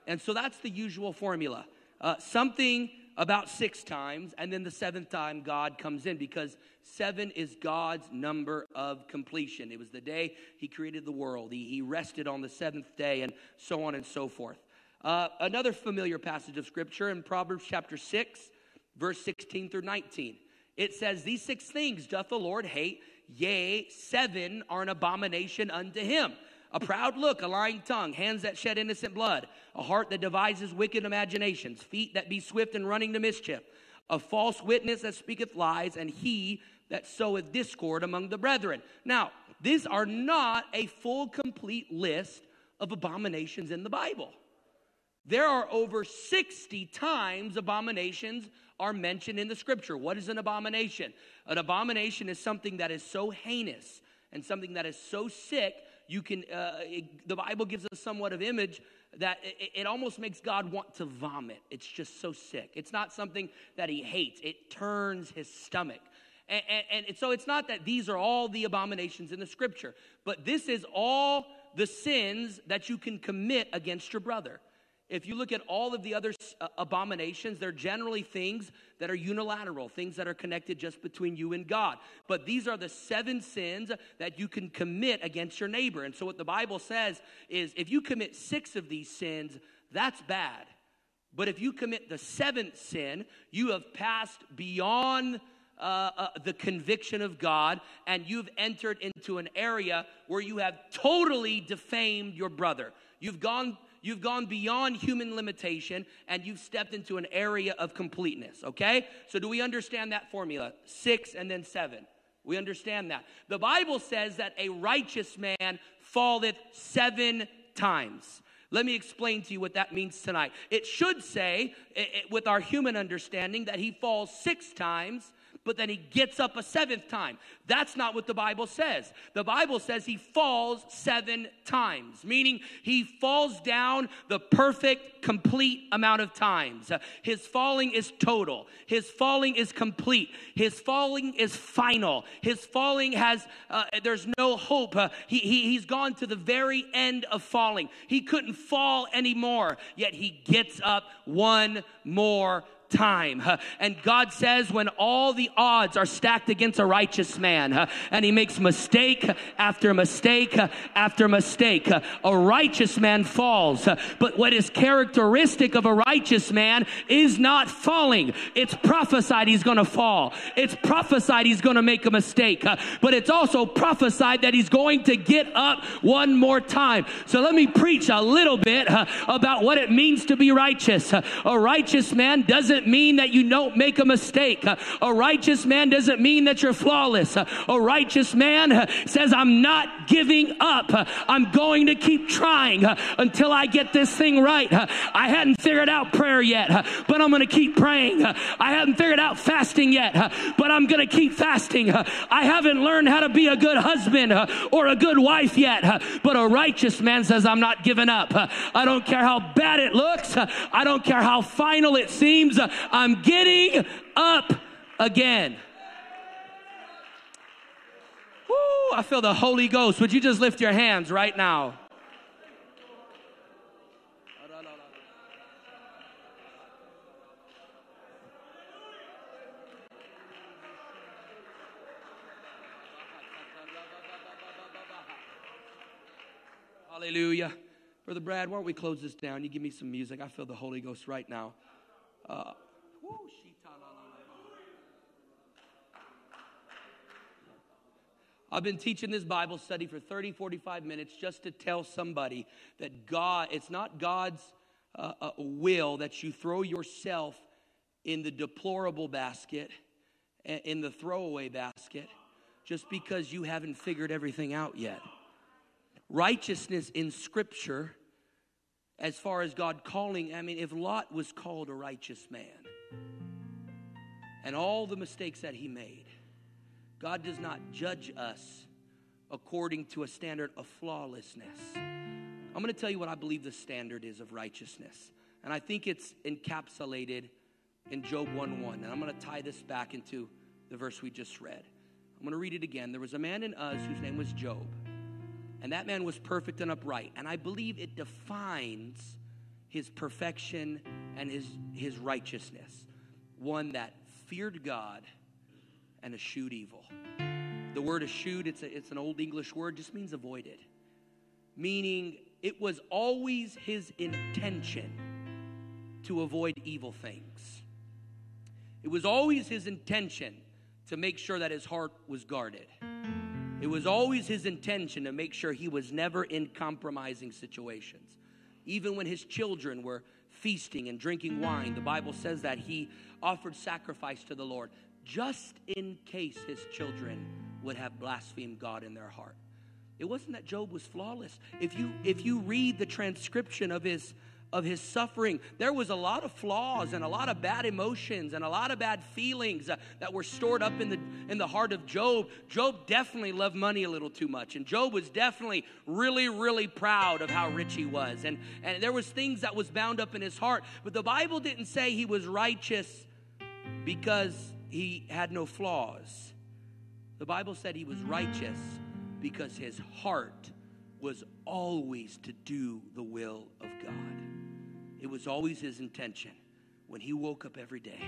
And so that's the usual formula. Uh, something about six times, and then the seventh time God comes in because seven is God's number of completion. It was the day He created the world, He, he rested on the seventh day, and so on and so forth. Uh, another familiar passage of Scripture in Proverbs chapter 6, verse 16 through 19. It says, These six things doth the Lord hate, Yea, seven are an abomination unto him a proud look, a lying tongue, hands that shed innocent blood, a heart that devises wicked imaginations, feet that be swift in running to mischief, a false witness that speaketh lies, and he that soweth discord among the brethren. Now, these are not a full, complete list of abominations in the Bible. There are over 60 times abominations are mentioned in the scripture. What is an abomination? An abomination is something that is so heinous and something that is so sick, You can, uh, it- the Bible gives us somewhat of image that it, it almost makes God want to vomit. It's just so sick. It's not something that he hates, it turns his stomach. And, and, and so it's not that these are all the abominations in the scripture, but this is all the sins that you can commit against your brother. If you look at all of the other uh, abominations, they're generally things that are unilateral, things that are connected just between you and God. But these are the seven sins that you can commit against your neighbor. And so, what the Bible says is if you commit six of these sins, that's bad. But if you commit the seventh sin, you have passed beyond uh, uh, the conviction of God and you've entered into an area where you have totally defamed your brother. You've gone You've gone beyond human limitation and you've stepped into an area of completeness, okay? So, do we understand that formula? Six and then seven. We understand that. The Bible says that a righteous man falleth seven times. Let me explain to you what that means tonight. It should say, i- i- with our human understanding, that he falls six times, but then he gets up a seventh time. That's not what the Bible says. The Bible says he falls seven times, meaning he falls down the perfect, complete amount of times. His falling is total, his falling is complete, his falling is final, his falling has, uh, there's no hope. Uh, he, he, he's gone to the very end of falling. He couldn't fall anymore, yet he gets up one more time. And God says, when all the odds are stacked against a righteous man, and he makes mistake after mistake after mistake, a righteous man falls. But what is characteristic of a righteous man is not falling. It's prophesied he's going to fall. It's prophesied he's going to make a mistake. But it's also prophesied that he's going to get up one more time. So let me preach a little bit about what it means to be righteous. A righteous man doesn't mean that you don't make a mistake. A righteous man doesn't mean that you're flawless. A righteous man says, I'm not giving up. I'm going to keep trying until I get this thing right. I hadn't figured out prayer yet, but I'm going to keep praying. I haven't figured out fasting yet, but I'm going to keep fasting. I haven't learned how to be a good husband or a good wife yet, but a righteous man says, I'm not giving up. I don't care how bad it looks. I don't care how final it seems. I'm getting up again. Woo, I feel the Holy Ghost. Would you just lift your hands right now? Hallelujah. Brother Brad, why don't we close this down? You give me some music. I feel the Holy Ghost right now. Uh, I've been teaching this Bible study for 30, 45 minutes just to tell somebody that God, it's not God's uh, uh, will that you throw yourself in the deplorable basket, in the throwaway basket, just because you haven't figured everything out yet. Righteousness in Scripture, as far as God calling, I mean, if Lot was called a righteous man and all the mistakes that he made, God does not judge us according to a standard of flawlessness. I'm going to tell you what I believe the standard is of righteousness. And I think it's encapsulated in Job 1 1. And I'm going to tie this back into the verse we just read. I'm going to read it again. There was a man in Uz whose name was Job. And that man was perfect and upright. And I believe it defines his perfection and his, his righteousness. One that feared God and eschewed evil. The word eschewed, it's, a, it's an old English word, just means avoided. Meaning it was always his intention to avoid evil things. It was always his intention to make sure that his heart was guarded. It was always his intention to make sure he was never in compromising situations. Even when his children were feasting and drinking wine, the Bible says that he offered sacrifice to the Lord just in case his children would have blasphemed God in their heart. It wasn't that Job was flawless. If you if you read the transcription of his of his suffering, there was a lot of flaws and a lot of bad emotions and a lot of bad feelings uh, that were stored up in the in the heart of Job. Job definitely loved money a little too much, and Job was definitely really, really proud of how rich he was, and and there was things that was bound up in his heart. But the Bible didn't say he was righteous because he had no flaws. The Bible said he was righteous because his heart was always to do the will of God. It was always his intention when he woke up every day.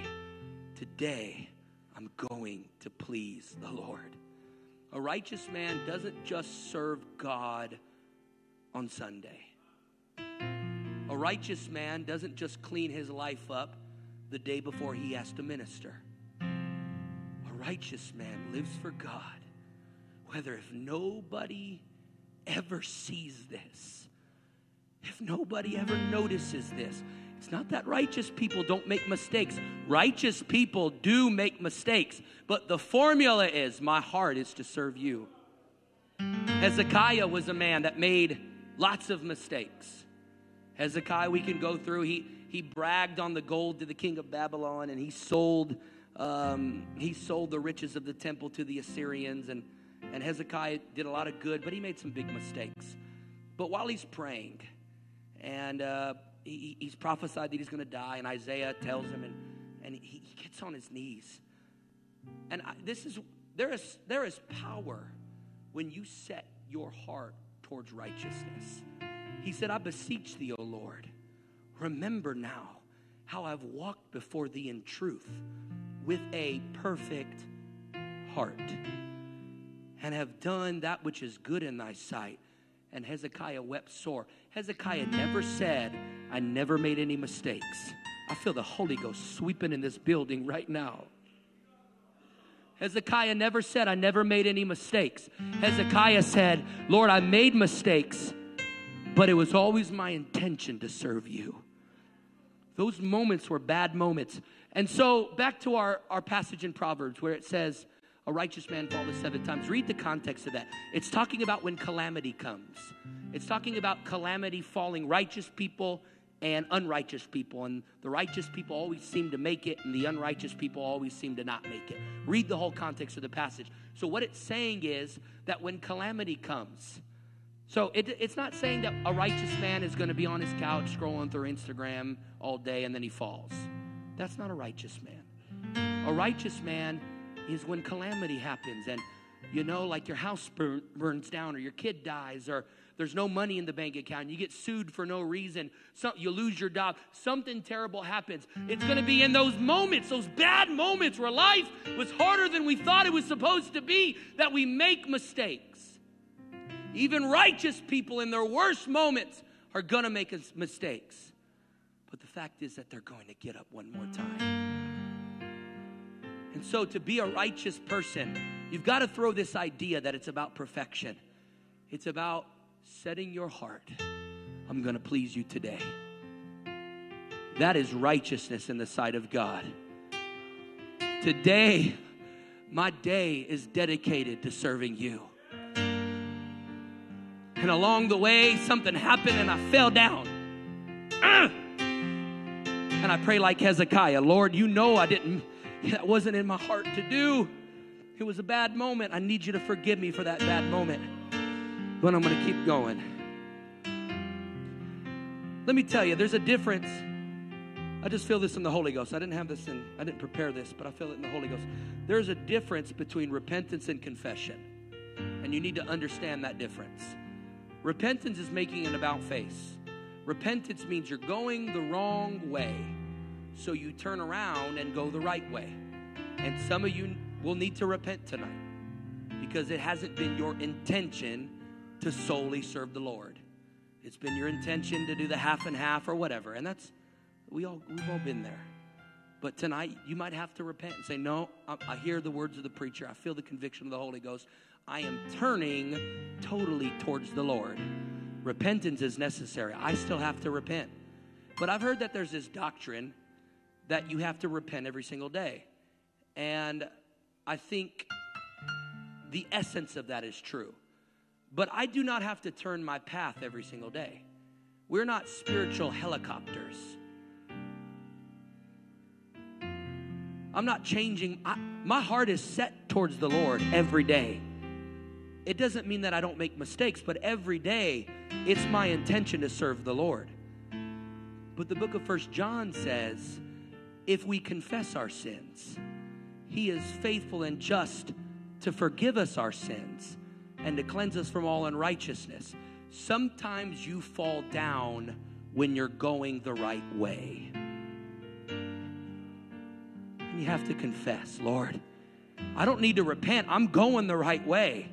Today, I'm going to please the Lord. A righteous man doesn't just serve God on Sunday. A righteous man doesn't just clean his life up the day before he has to minister. A righteous man lives for God, whether if nobody ever sees this, if nobody ever notices this. It's not that righteous people don't make mistakes. Righteous people do make mistakes. But the formula is my heart is to serve you. Hezekiah was a man that made lots of mistakes. Hezekiah, we can go through. He, he bragged on the gold to the king of Babylon and he sold, um, he sold the riches of the temple to the Assyrians. And, and Hezekiah did a lot of good, but he made some big mistakes. But while he's praying, and uh, he, he's prophesied that he's going to die, and Isaiah tells him, and, and he, he gets on his knees. And I, this is there is there is power when you set your heart towards righteousness. He said, "I beseech thee, O Lord, remember now how I've walked before thee in truth, with a perfect heart, and have done that which is good in thy sight." And Hezekiah wept sore. Hezekiah never said, I never made any mistakes. I feel the Holy Ghost sweeping in this building right now. Hezekiah never said, I never made any mistakes. Hezekiah said, Lord, I made mistakes, but it was always my intention to serve you. Those moments were bad moments. And so, back to our, our passage in Proverbs where it says, A righteous man falleth seven times. Read the context of that. It's talking about when calamity comes, it's talking about calamity falling righteous people and unrighteous people. And the righteous people always seem to make it, and the unrighteous people always seem to not make it. Read the whole context of the passage. So, what it's saying is that when calamity comes, so it, it's not saying that a righteous man is going to be on his couch scrolling through Instagram all day and then he falls. That's not a righteous man. A righteous man is when calamity happens and you know, like your house burn, burns down or your kid dies or there's no money in the bank account. You get sued for no reason. So, you lose your job. Something terrible happens. It's going to be in those moments, those bad moments where life was harder than we thought it was supposed to be, that we make mistakes. Even righteous people in their worst moments are going to make mistakes. But the fact is that they're going to get up one more time. And so, to be a righteous person, you've got to throw this idea that it's about perfection. It's about setting your heart, I'm going to please you today. That is righteousness in the sight of God. Today, my day is dedicated to serving you. And along the way, something happened and I fell down. Uh! And I pray like Hezekiah Lord, you know I didn't, that wasn't in my heart to do. It was a bad moment. I need you to forgive me for that bad moment. But I'm going to keep going. Let me tell you, there's a difference. I just feel this in the Holy Ghost. I didn't have this in, I didn't prepare this, but I feel it in the Holy Ghost. There's a difference between repentance and confession. And you need to understand that difference. Repentance is making an about face. Repentance means you're going the wrong way. So you turn around and go the right way. And some of you will need to repent tonight because it hasn't been your intention to solely serve the Lord. It's been your intention to do the half and half or whatever. And that's, we all, we've all been there. But tonight, you might have to repent and say, No, I, I hear the words of the preacher. I feel the conviction of the Holy Ghost. I am turning totally towards the Lord. Repentance is necessary. I still have to repent. But I've heard that there's this doctrine that you have to repent every single day. And I think the essence of that is true. But I do not have to turn my path every single day. We're not spiritual helicopters. I'm not changing. I, my heart is set towards the Lord every day. It doesn't mean that I don't make mistakes, but every day it's my intention to serve the Lord. But the book of First John says, if we confess our sins, he is faithful and just to forgive us our sins and to cleanse us from all unrighteousness. Sometimes you fall down when you're going the right way. And you have to confess, Lord, I don't need to repent. I'm going the right way.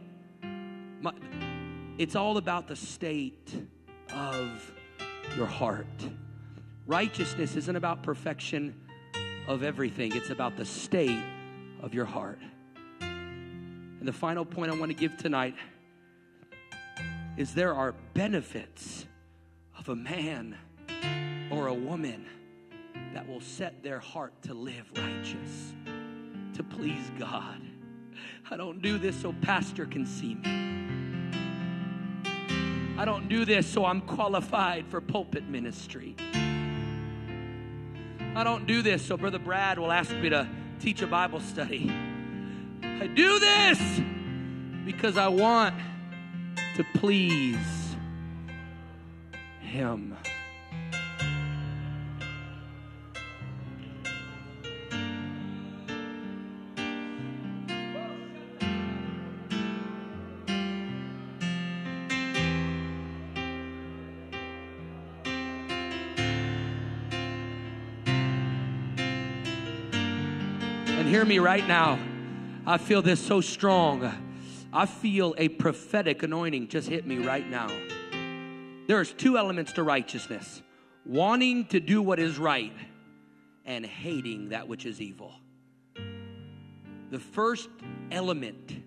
My, it's all about the state of your heart. Righteousness isn't about perfection of everything, it's about the state of your heart. And the final point I want to give tonight is there are benefits of a man or a woman that will set their heart to live righteous, to please God. I don't do this so pastor can see me. I don't do this so I'm qualified for pulpit ministry. I don't do this so Brother Brad will ask me to teach a Bible study. I do this because I want to please Him. Hear me right now. I feel this so strong. I feel a prophetic anointing just hit me right now. There's two elements to righteousness wanting to do what is right and hating that which is evil. The first element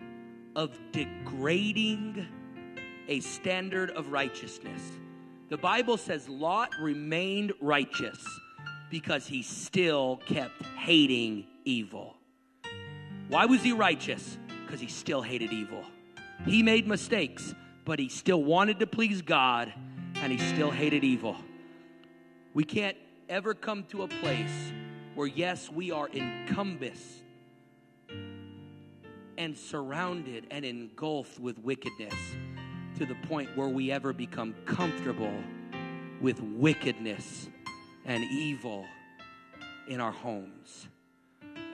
of degrading a standard of righteousness. The Bible says Lot remained righteous because he still kept hating evil. Why was he righteous? Because he still hated evil. He made mistakes, but he still wanted to please God and he still hated evil. We can't ever come to a place where, yes, we are encompassed and surrounded and engulfed with wickedness to the point where we ever become comfortable with wickedness and evil in our homes.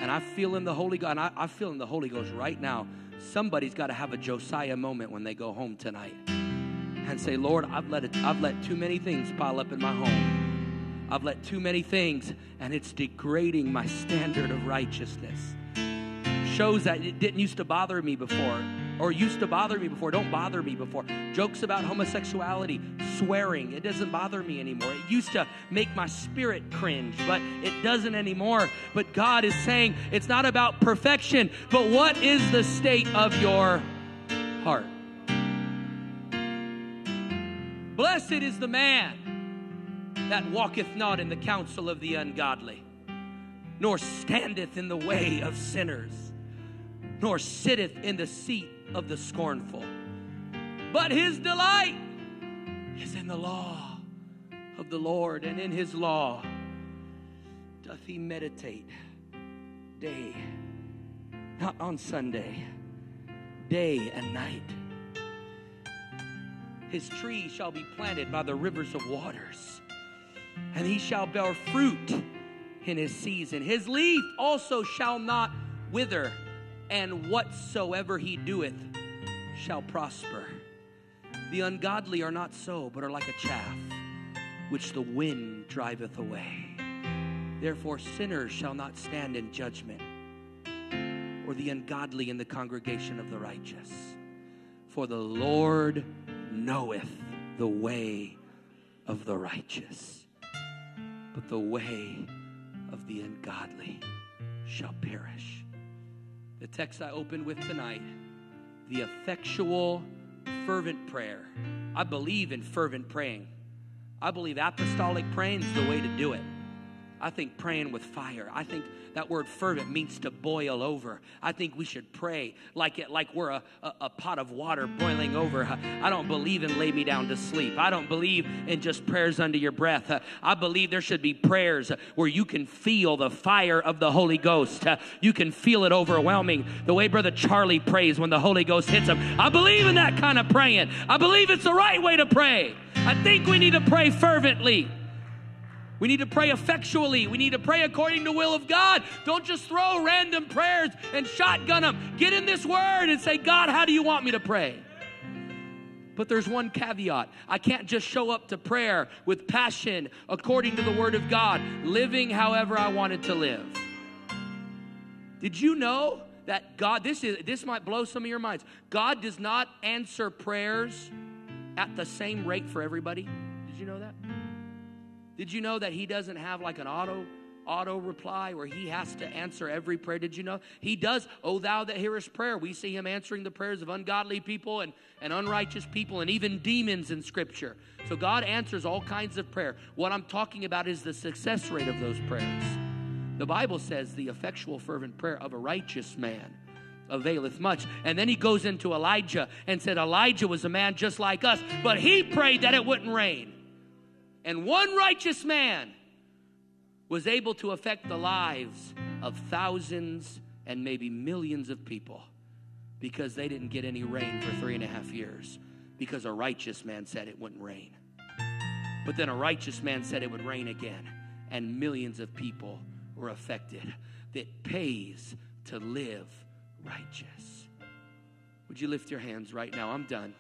And I feel in the Holy God, I, I feel in the Holy Ghost right now. Somebody's got to have a Josiah moment when they go home tonight and say, Lord, I've let it, I've let too many things pile up in my home. I've let too many things, and it's degrading my standard of righteousness. Shows that it didn't used to bother me before, or used to bother me before, don't bother me before. Jokes about homosexuality, swearing, it doesn't bother me anymore. It used to make my spirit cringe, but it doesn't anymore. But God is saying it's not about perfection, but what is the state of your heart? Blessed is the man that walketh not in the counsel of the ungodly, nor standeth in the way of sinners, nor sitteth in the seat of the scornful. But his delight is in the law of the Lord, and in his law doth he meditate day, not on Sunday, day and night. His tree shall be planted by the rivers of waters, and he shall bear fruit in his season. His leaf also shall not wither, and whatsoever he doeth shall prosper. The ungodly are not so, but are like a chaff which the wind driveth away. Therefore, sinners shall not stand in judgment, or the ungodly in the congregation of the righteous. For the Lord knoweth the way of the righteous, but the way of the ungodly shall perish. The text I opened with tonight the effectual, fervent prayer. I believe in fervent praying. I believe apostolic praying is the way to do it. I think praying with fire. I think that word fervent means to boil over. I think we should pray like it like we're a, a, a pot of water boiling over. I don't believe in lay me down to sleep. I don't believe in just prayers under your breath. I believe there should be prayers where you can feel the fire of the Holy Ghost. You can feel it overwhelming. The way Brother Charlie prays when the Holy Ghost hits him. I believe in that kind of praying. I believe it's the right way to pray. I think we need to pray fervently. We need to pray effectually. We need to pray according to the will of God. Don't just throw random prayers and shotgun them. Get in this word and say, God, how do you want me to pray? But there's one caveat. I can't just show up to prayer with passion according to the word of God, living however I wanted to live. Did you know that God this is this might blow some of your minds. God does not answer prayers at the same rate for everybody? Did you know that? Did you know that he doesn't have like an auto auto reply where he has to answer every prayer? Did you know? He does, Oh thou that hearest prayer. We see him answering the prayers of ungodly people and, and unrighteous people and even demons in scripture. So God answers all kinds of prayer. What I'm talking about is the success rate of those prayers. The Bible says the effectual fervent prayer of a righteous man availeth much. And then he goes into Elijah and said Elijah was a man just like us, but he prayed that it wouldn't rain. And one righteous man was able to affect the lives of thousands and maybe millions of people because they didn't get any rain for three and a half years because a righteous man said it wouldn't rain. But then a righteous man said it would rain again, and millions of people were affected. That pays to live righteous. Would you lift your hands right now? I'm done.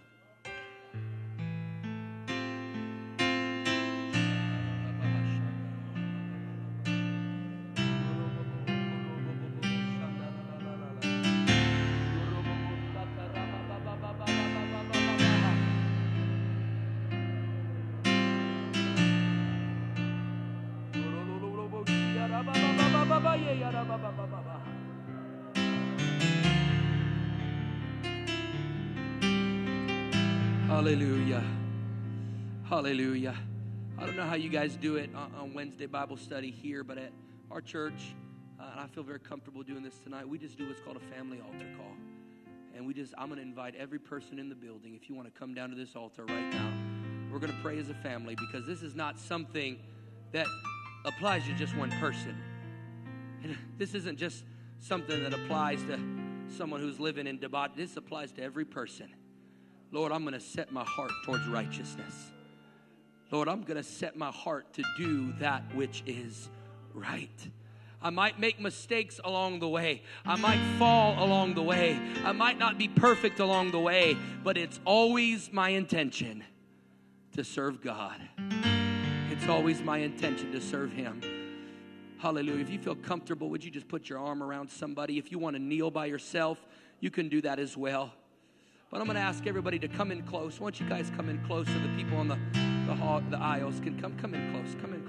Hallelujah. I don't know how you guys do it on, Wednesday Bible study here, but at our church, uh, and I feel very comfortable doing this tonight, we just do what's called a family altar call. And we just, I'm going to invite every person in the building, if you want to come down to this altar right now, we're going to pray as a family because this is not something that applies to just one person. And this isn't just something that applies to someone who's living in debauch. This applies to every person. Lord, I'm going to set my heart towards righteousness. Lord, I'm going to set my heart to do that which is right. I might make mistakes along the way. I might fall along the way. I might not be perfect along the way, but it's always my intention to serve God. It's always my intention to serve Him. Hallelujah. If you feel comfortable, would you just put your arm around somebody? If you want to kneel by yourself, you can do that as well. But I'm going to ask everybody to come in close. Why don't you guys come in close to the people on the, the, hall, the aisles can come, come in close. Come in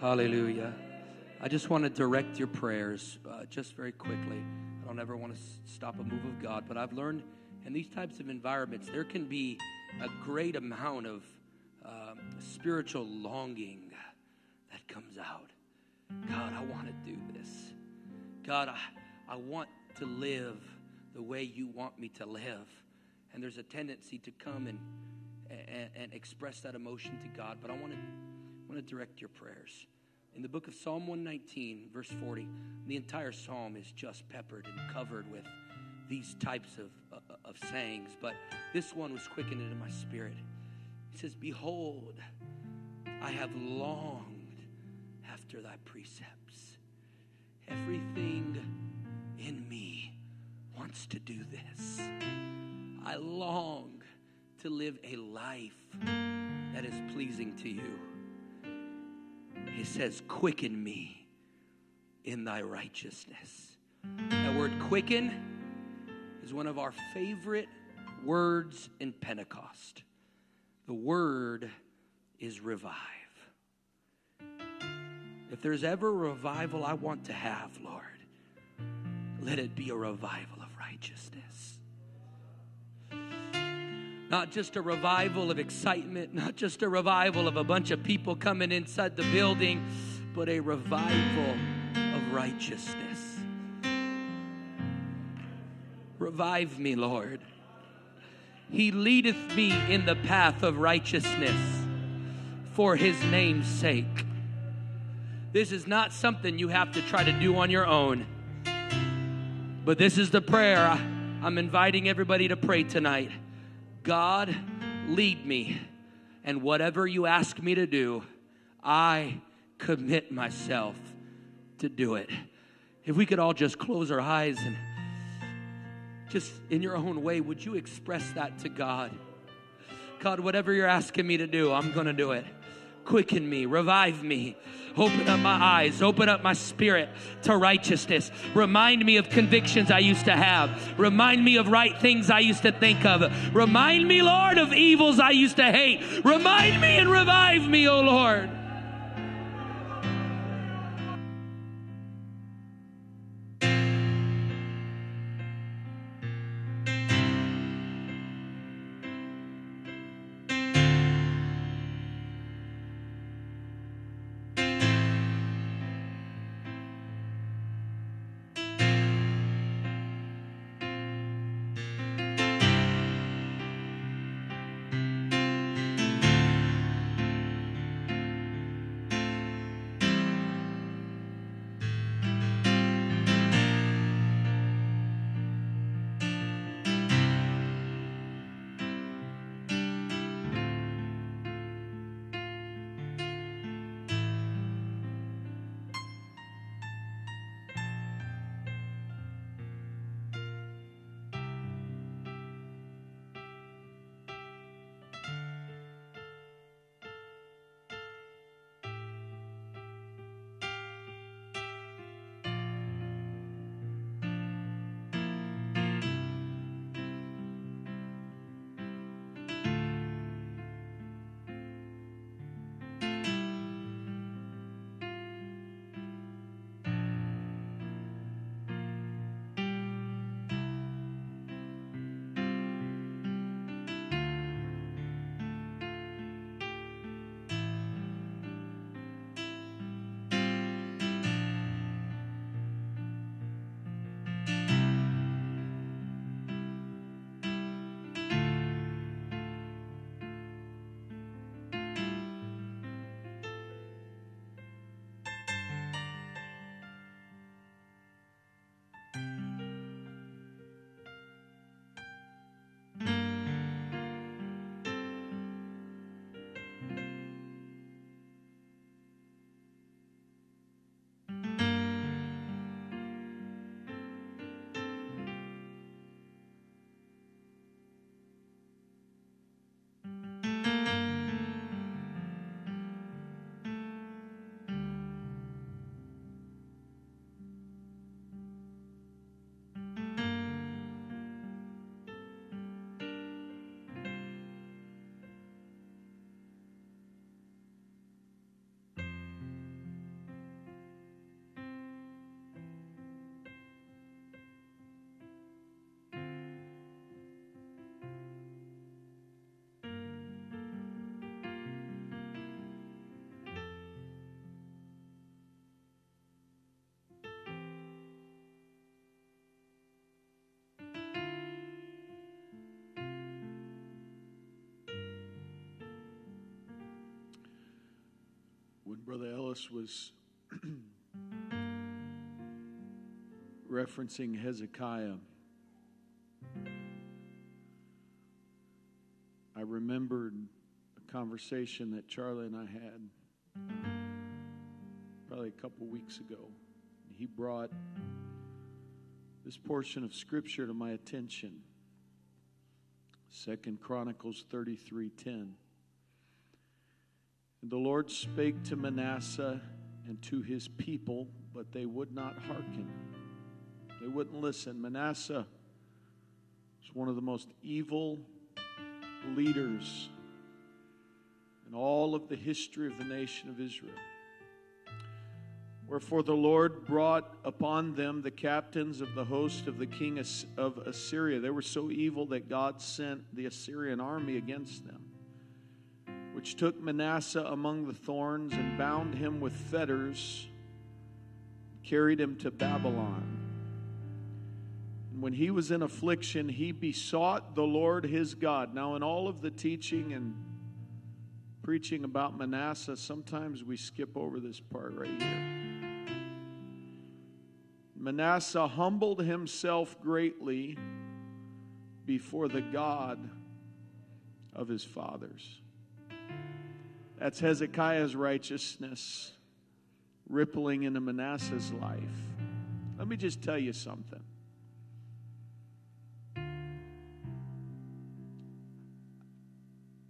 Hallelujah. I just want to direct your prayers uh, just very quickly. I don't ever want to stop a move of God, but I've learned in these types of environments, there can be a great amount of um, spiritual longing that comes out. God, I want to do this. God, I, I want to live the way you want me to live. And there's a tendency to come and, and, and express that emotion to God, but I want to, want to direct your prayers. In the book of Psalm 119, verse 40, the entire psalm is just peppered and covered with these types of, uh, of sayings, but this one was quickened into my spirit. He says, Behold, I have longed after thy precepts. Everything in me wants to do this. I long to live a life that is pleasing to you. He says, Quicken me in thy righteousness. That word quicken is one of our favorite words in Pentecost. The word is revive. If there's ever a revival I want to have, Lord, let it be a revival of righteousness. Not just a revival of excitement, not just a revival of a bunch of people coming inside the building, but a revival of righteousness. Revive me, Lord. He leadeth me in the path of righteousness for his name's sake. This is not something you have to try to do on your own. But this is the prayer I- I'm inviting everybody to pray tonight. God, lead me. And whatever you ask me to do, I commit myself to do it. If we could all just close our eyes and just in your own way, would you express that to God? God, whatever you're asking me to do, I'm going to do it. Quicken me, revive me, open up my eyes, open up my spirit to righteousness. Remind me of convictions I used to have. Remind me of right things I used to think of. Remind me, Lord, of evils I used to hate. Remind me and revive me, O Lord. When Brother Ellis was referencing Hezekiah, I remembered a conversation that Charlie and I had probably a couple weeks ago. He brought this portion of scripture to my attention. Second Chronicles 33:10. The Lord spake to Manasseh and to his people, but they would not hearken. They wouldn't listen. Manasseh was one of the most evil leaders in all of the history of the nation of Israel. Wherefore the Lord brought upon them the captains of the host of the king of Assyria. They were so evil that God sent the Assyrian army against them which took Manasseh among the thorns and bound him with fetters, carried him to Babylon. And when he was in affliction, he besought the Lord his God. Now, in all of the teaching and preaching about Manasseh, sometimes we skip over this part right here. Manasseh humbled himself greatly before the God of his fathers. That's Hezekiah's righteousness rippling into Manasseh's life. Let me just tell you something.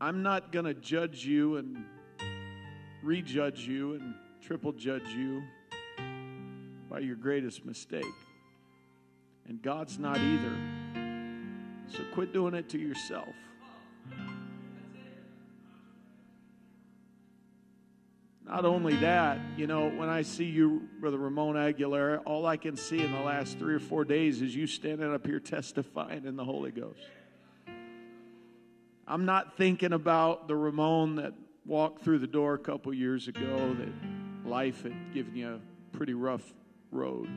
I'm not going to judge you and rejudge you and triple judge you by your greatest mistake. And God's not either. So quit doing it to yourself. Not only that, you know, when I see you, Brother Ramon Aguilera, all I can see in the last three or four days is you standing up here testifying in the Holy Ghost. I'm not thinking about the Ramon that walked through the door a couple years ago that life had given you a pretty rough road.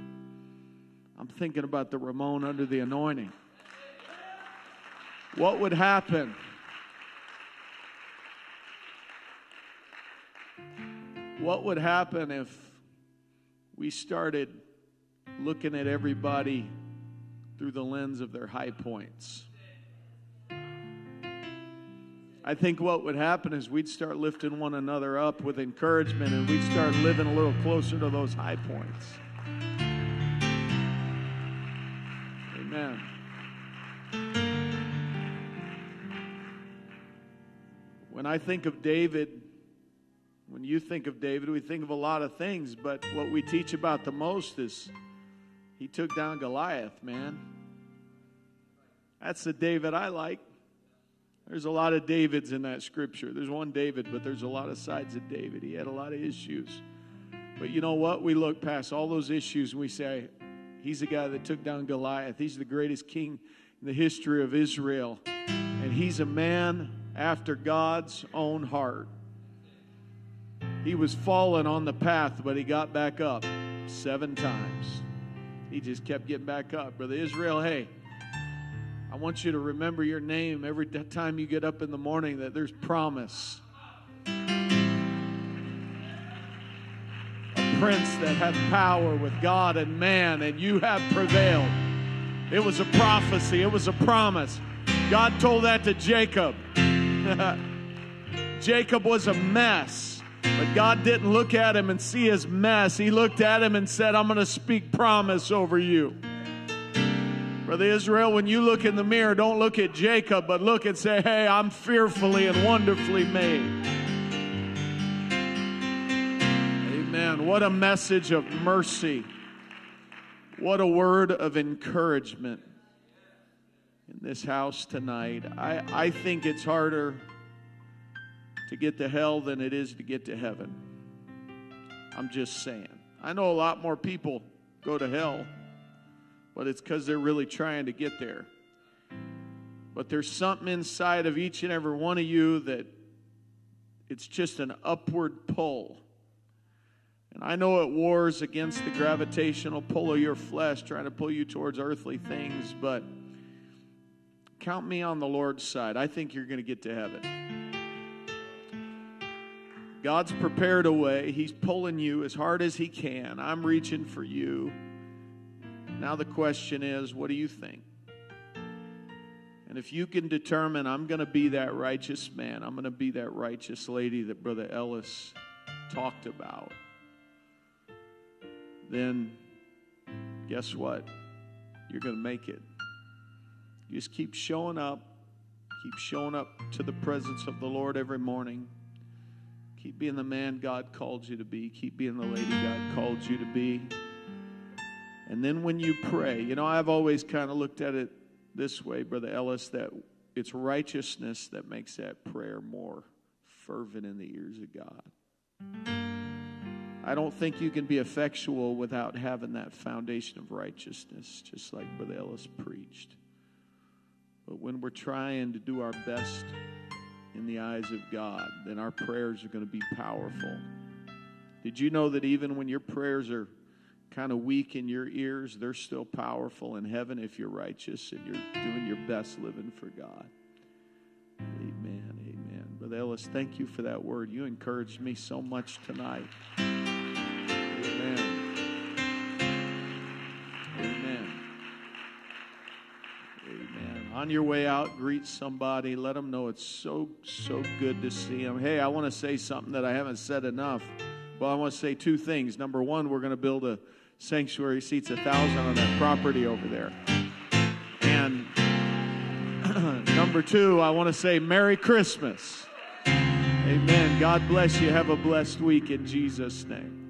I'm thinking about the Ramon under the anointing. What would happen? What would happen if we started looking at everybody through the lens of their high points? I think what would happen is we'd start lifting one another up with encouragement and we'd start living a little closer to those high points. Amen. When I think of David, when you think of David, we think of a lot of things, but what we teach about the most is he took down Goliath, man. That's the David I like. There's a lot of Davids in that scripture. There's one David, but there's a lot of sides of David. He had a lot of issues. But you know what? We look past all those issues and we say, He's the guy that took down Goliath. He's the greatest king in the history of Israel. And he's a man after God's own heart. He was fallen on the path, but he got back up seven times. He just kept getting back up. Brother Israel, hey, I want you to remember your name every time you get up in the morning that there's promise. A prince that had power with God and man, and you have prevailed. It was a prophecy, it was a promise. God told that to Jacob. Jacob was a mess. But God didn't look at him and see his mess. He looked at him and said, I'm going to speak promise over you. Brother Israel, when you look in the mirror, don't look at Jacob, but look and say, Hey, I'm fearfully and wonderfully made. Amen. What a message of mercy. What a word of encouragement in this house tonight. I, I think it's harder to get to hell than it is to get to heaven. I'm just saying. I know a lot more people go to hell, but it's because they're really trying to get there. But there's something inside of each and every one of you that it's just an upward pull. And I know it wars against the gravitational pull of your flesh, trying to pull you towards earthly things, but count me on the Lord's side. I think you're going to get to heaven. God's prepared a way. He's pulling you as hard as He can. I'm reaching for you. Now, the question is what do you think? And if you can determine, I'm going to be that righteous man, I'm going to be that righteous lady that Brother Ellis talked about, then guess what? You're going to make it. Just keep showing up, keep showing up to the presence of the Lord every morning. Keep being the man God called you to be. Keep being the lady God called you to be. And then when you pray, you know, I've always kind of looked at it this way, Brother Ellis, that it's righteousness that makes that prayer more fervent in the ears of God. I don't think you can be effectual without having that foundation of righteousness, just like Brother Ellis preached. But when we're trying to do our best in the eyes of God, then our prayers are going to be powerful. Did you know that even when your prayers are kind of weak in your ears, they're still powerful in heaven if you're righteous and you're doing your best living for God? Amen. Amen. Brother Ellis, thank you for that word. You encouraged me so much tonight. Amen. On your way out, greet somebody. Let them know it's so, so good to see them. Hey, I want to say something that I haven't said enough. Well, I want to say two things. Number one, we're going to build a sanctuary, seats a thousand on that property over there. And number two, I want to say Merry Christmas. Amen. God bless you. Have a blessed week in Jesus' name.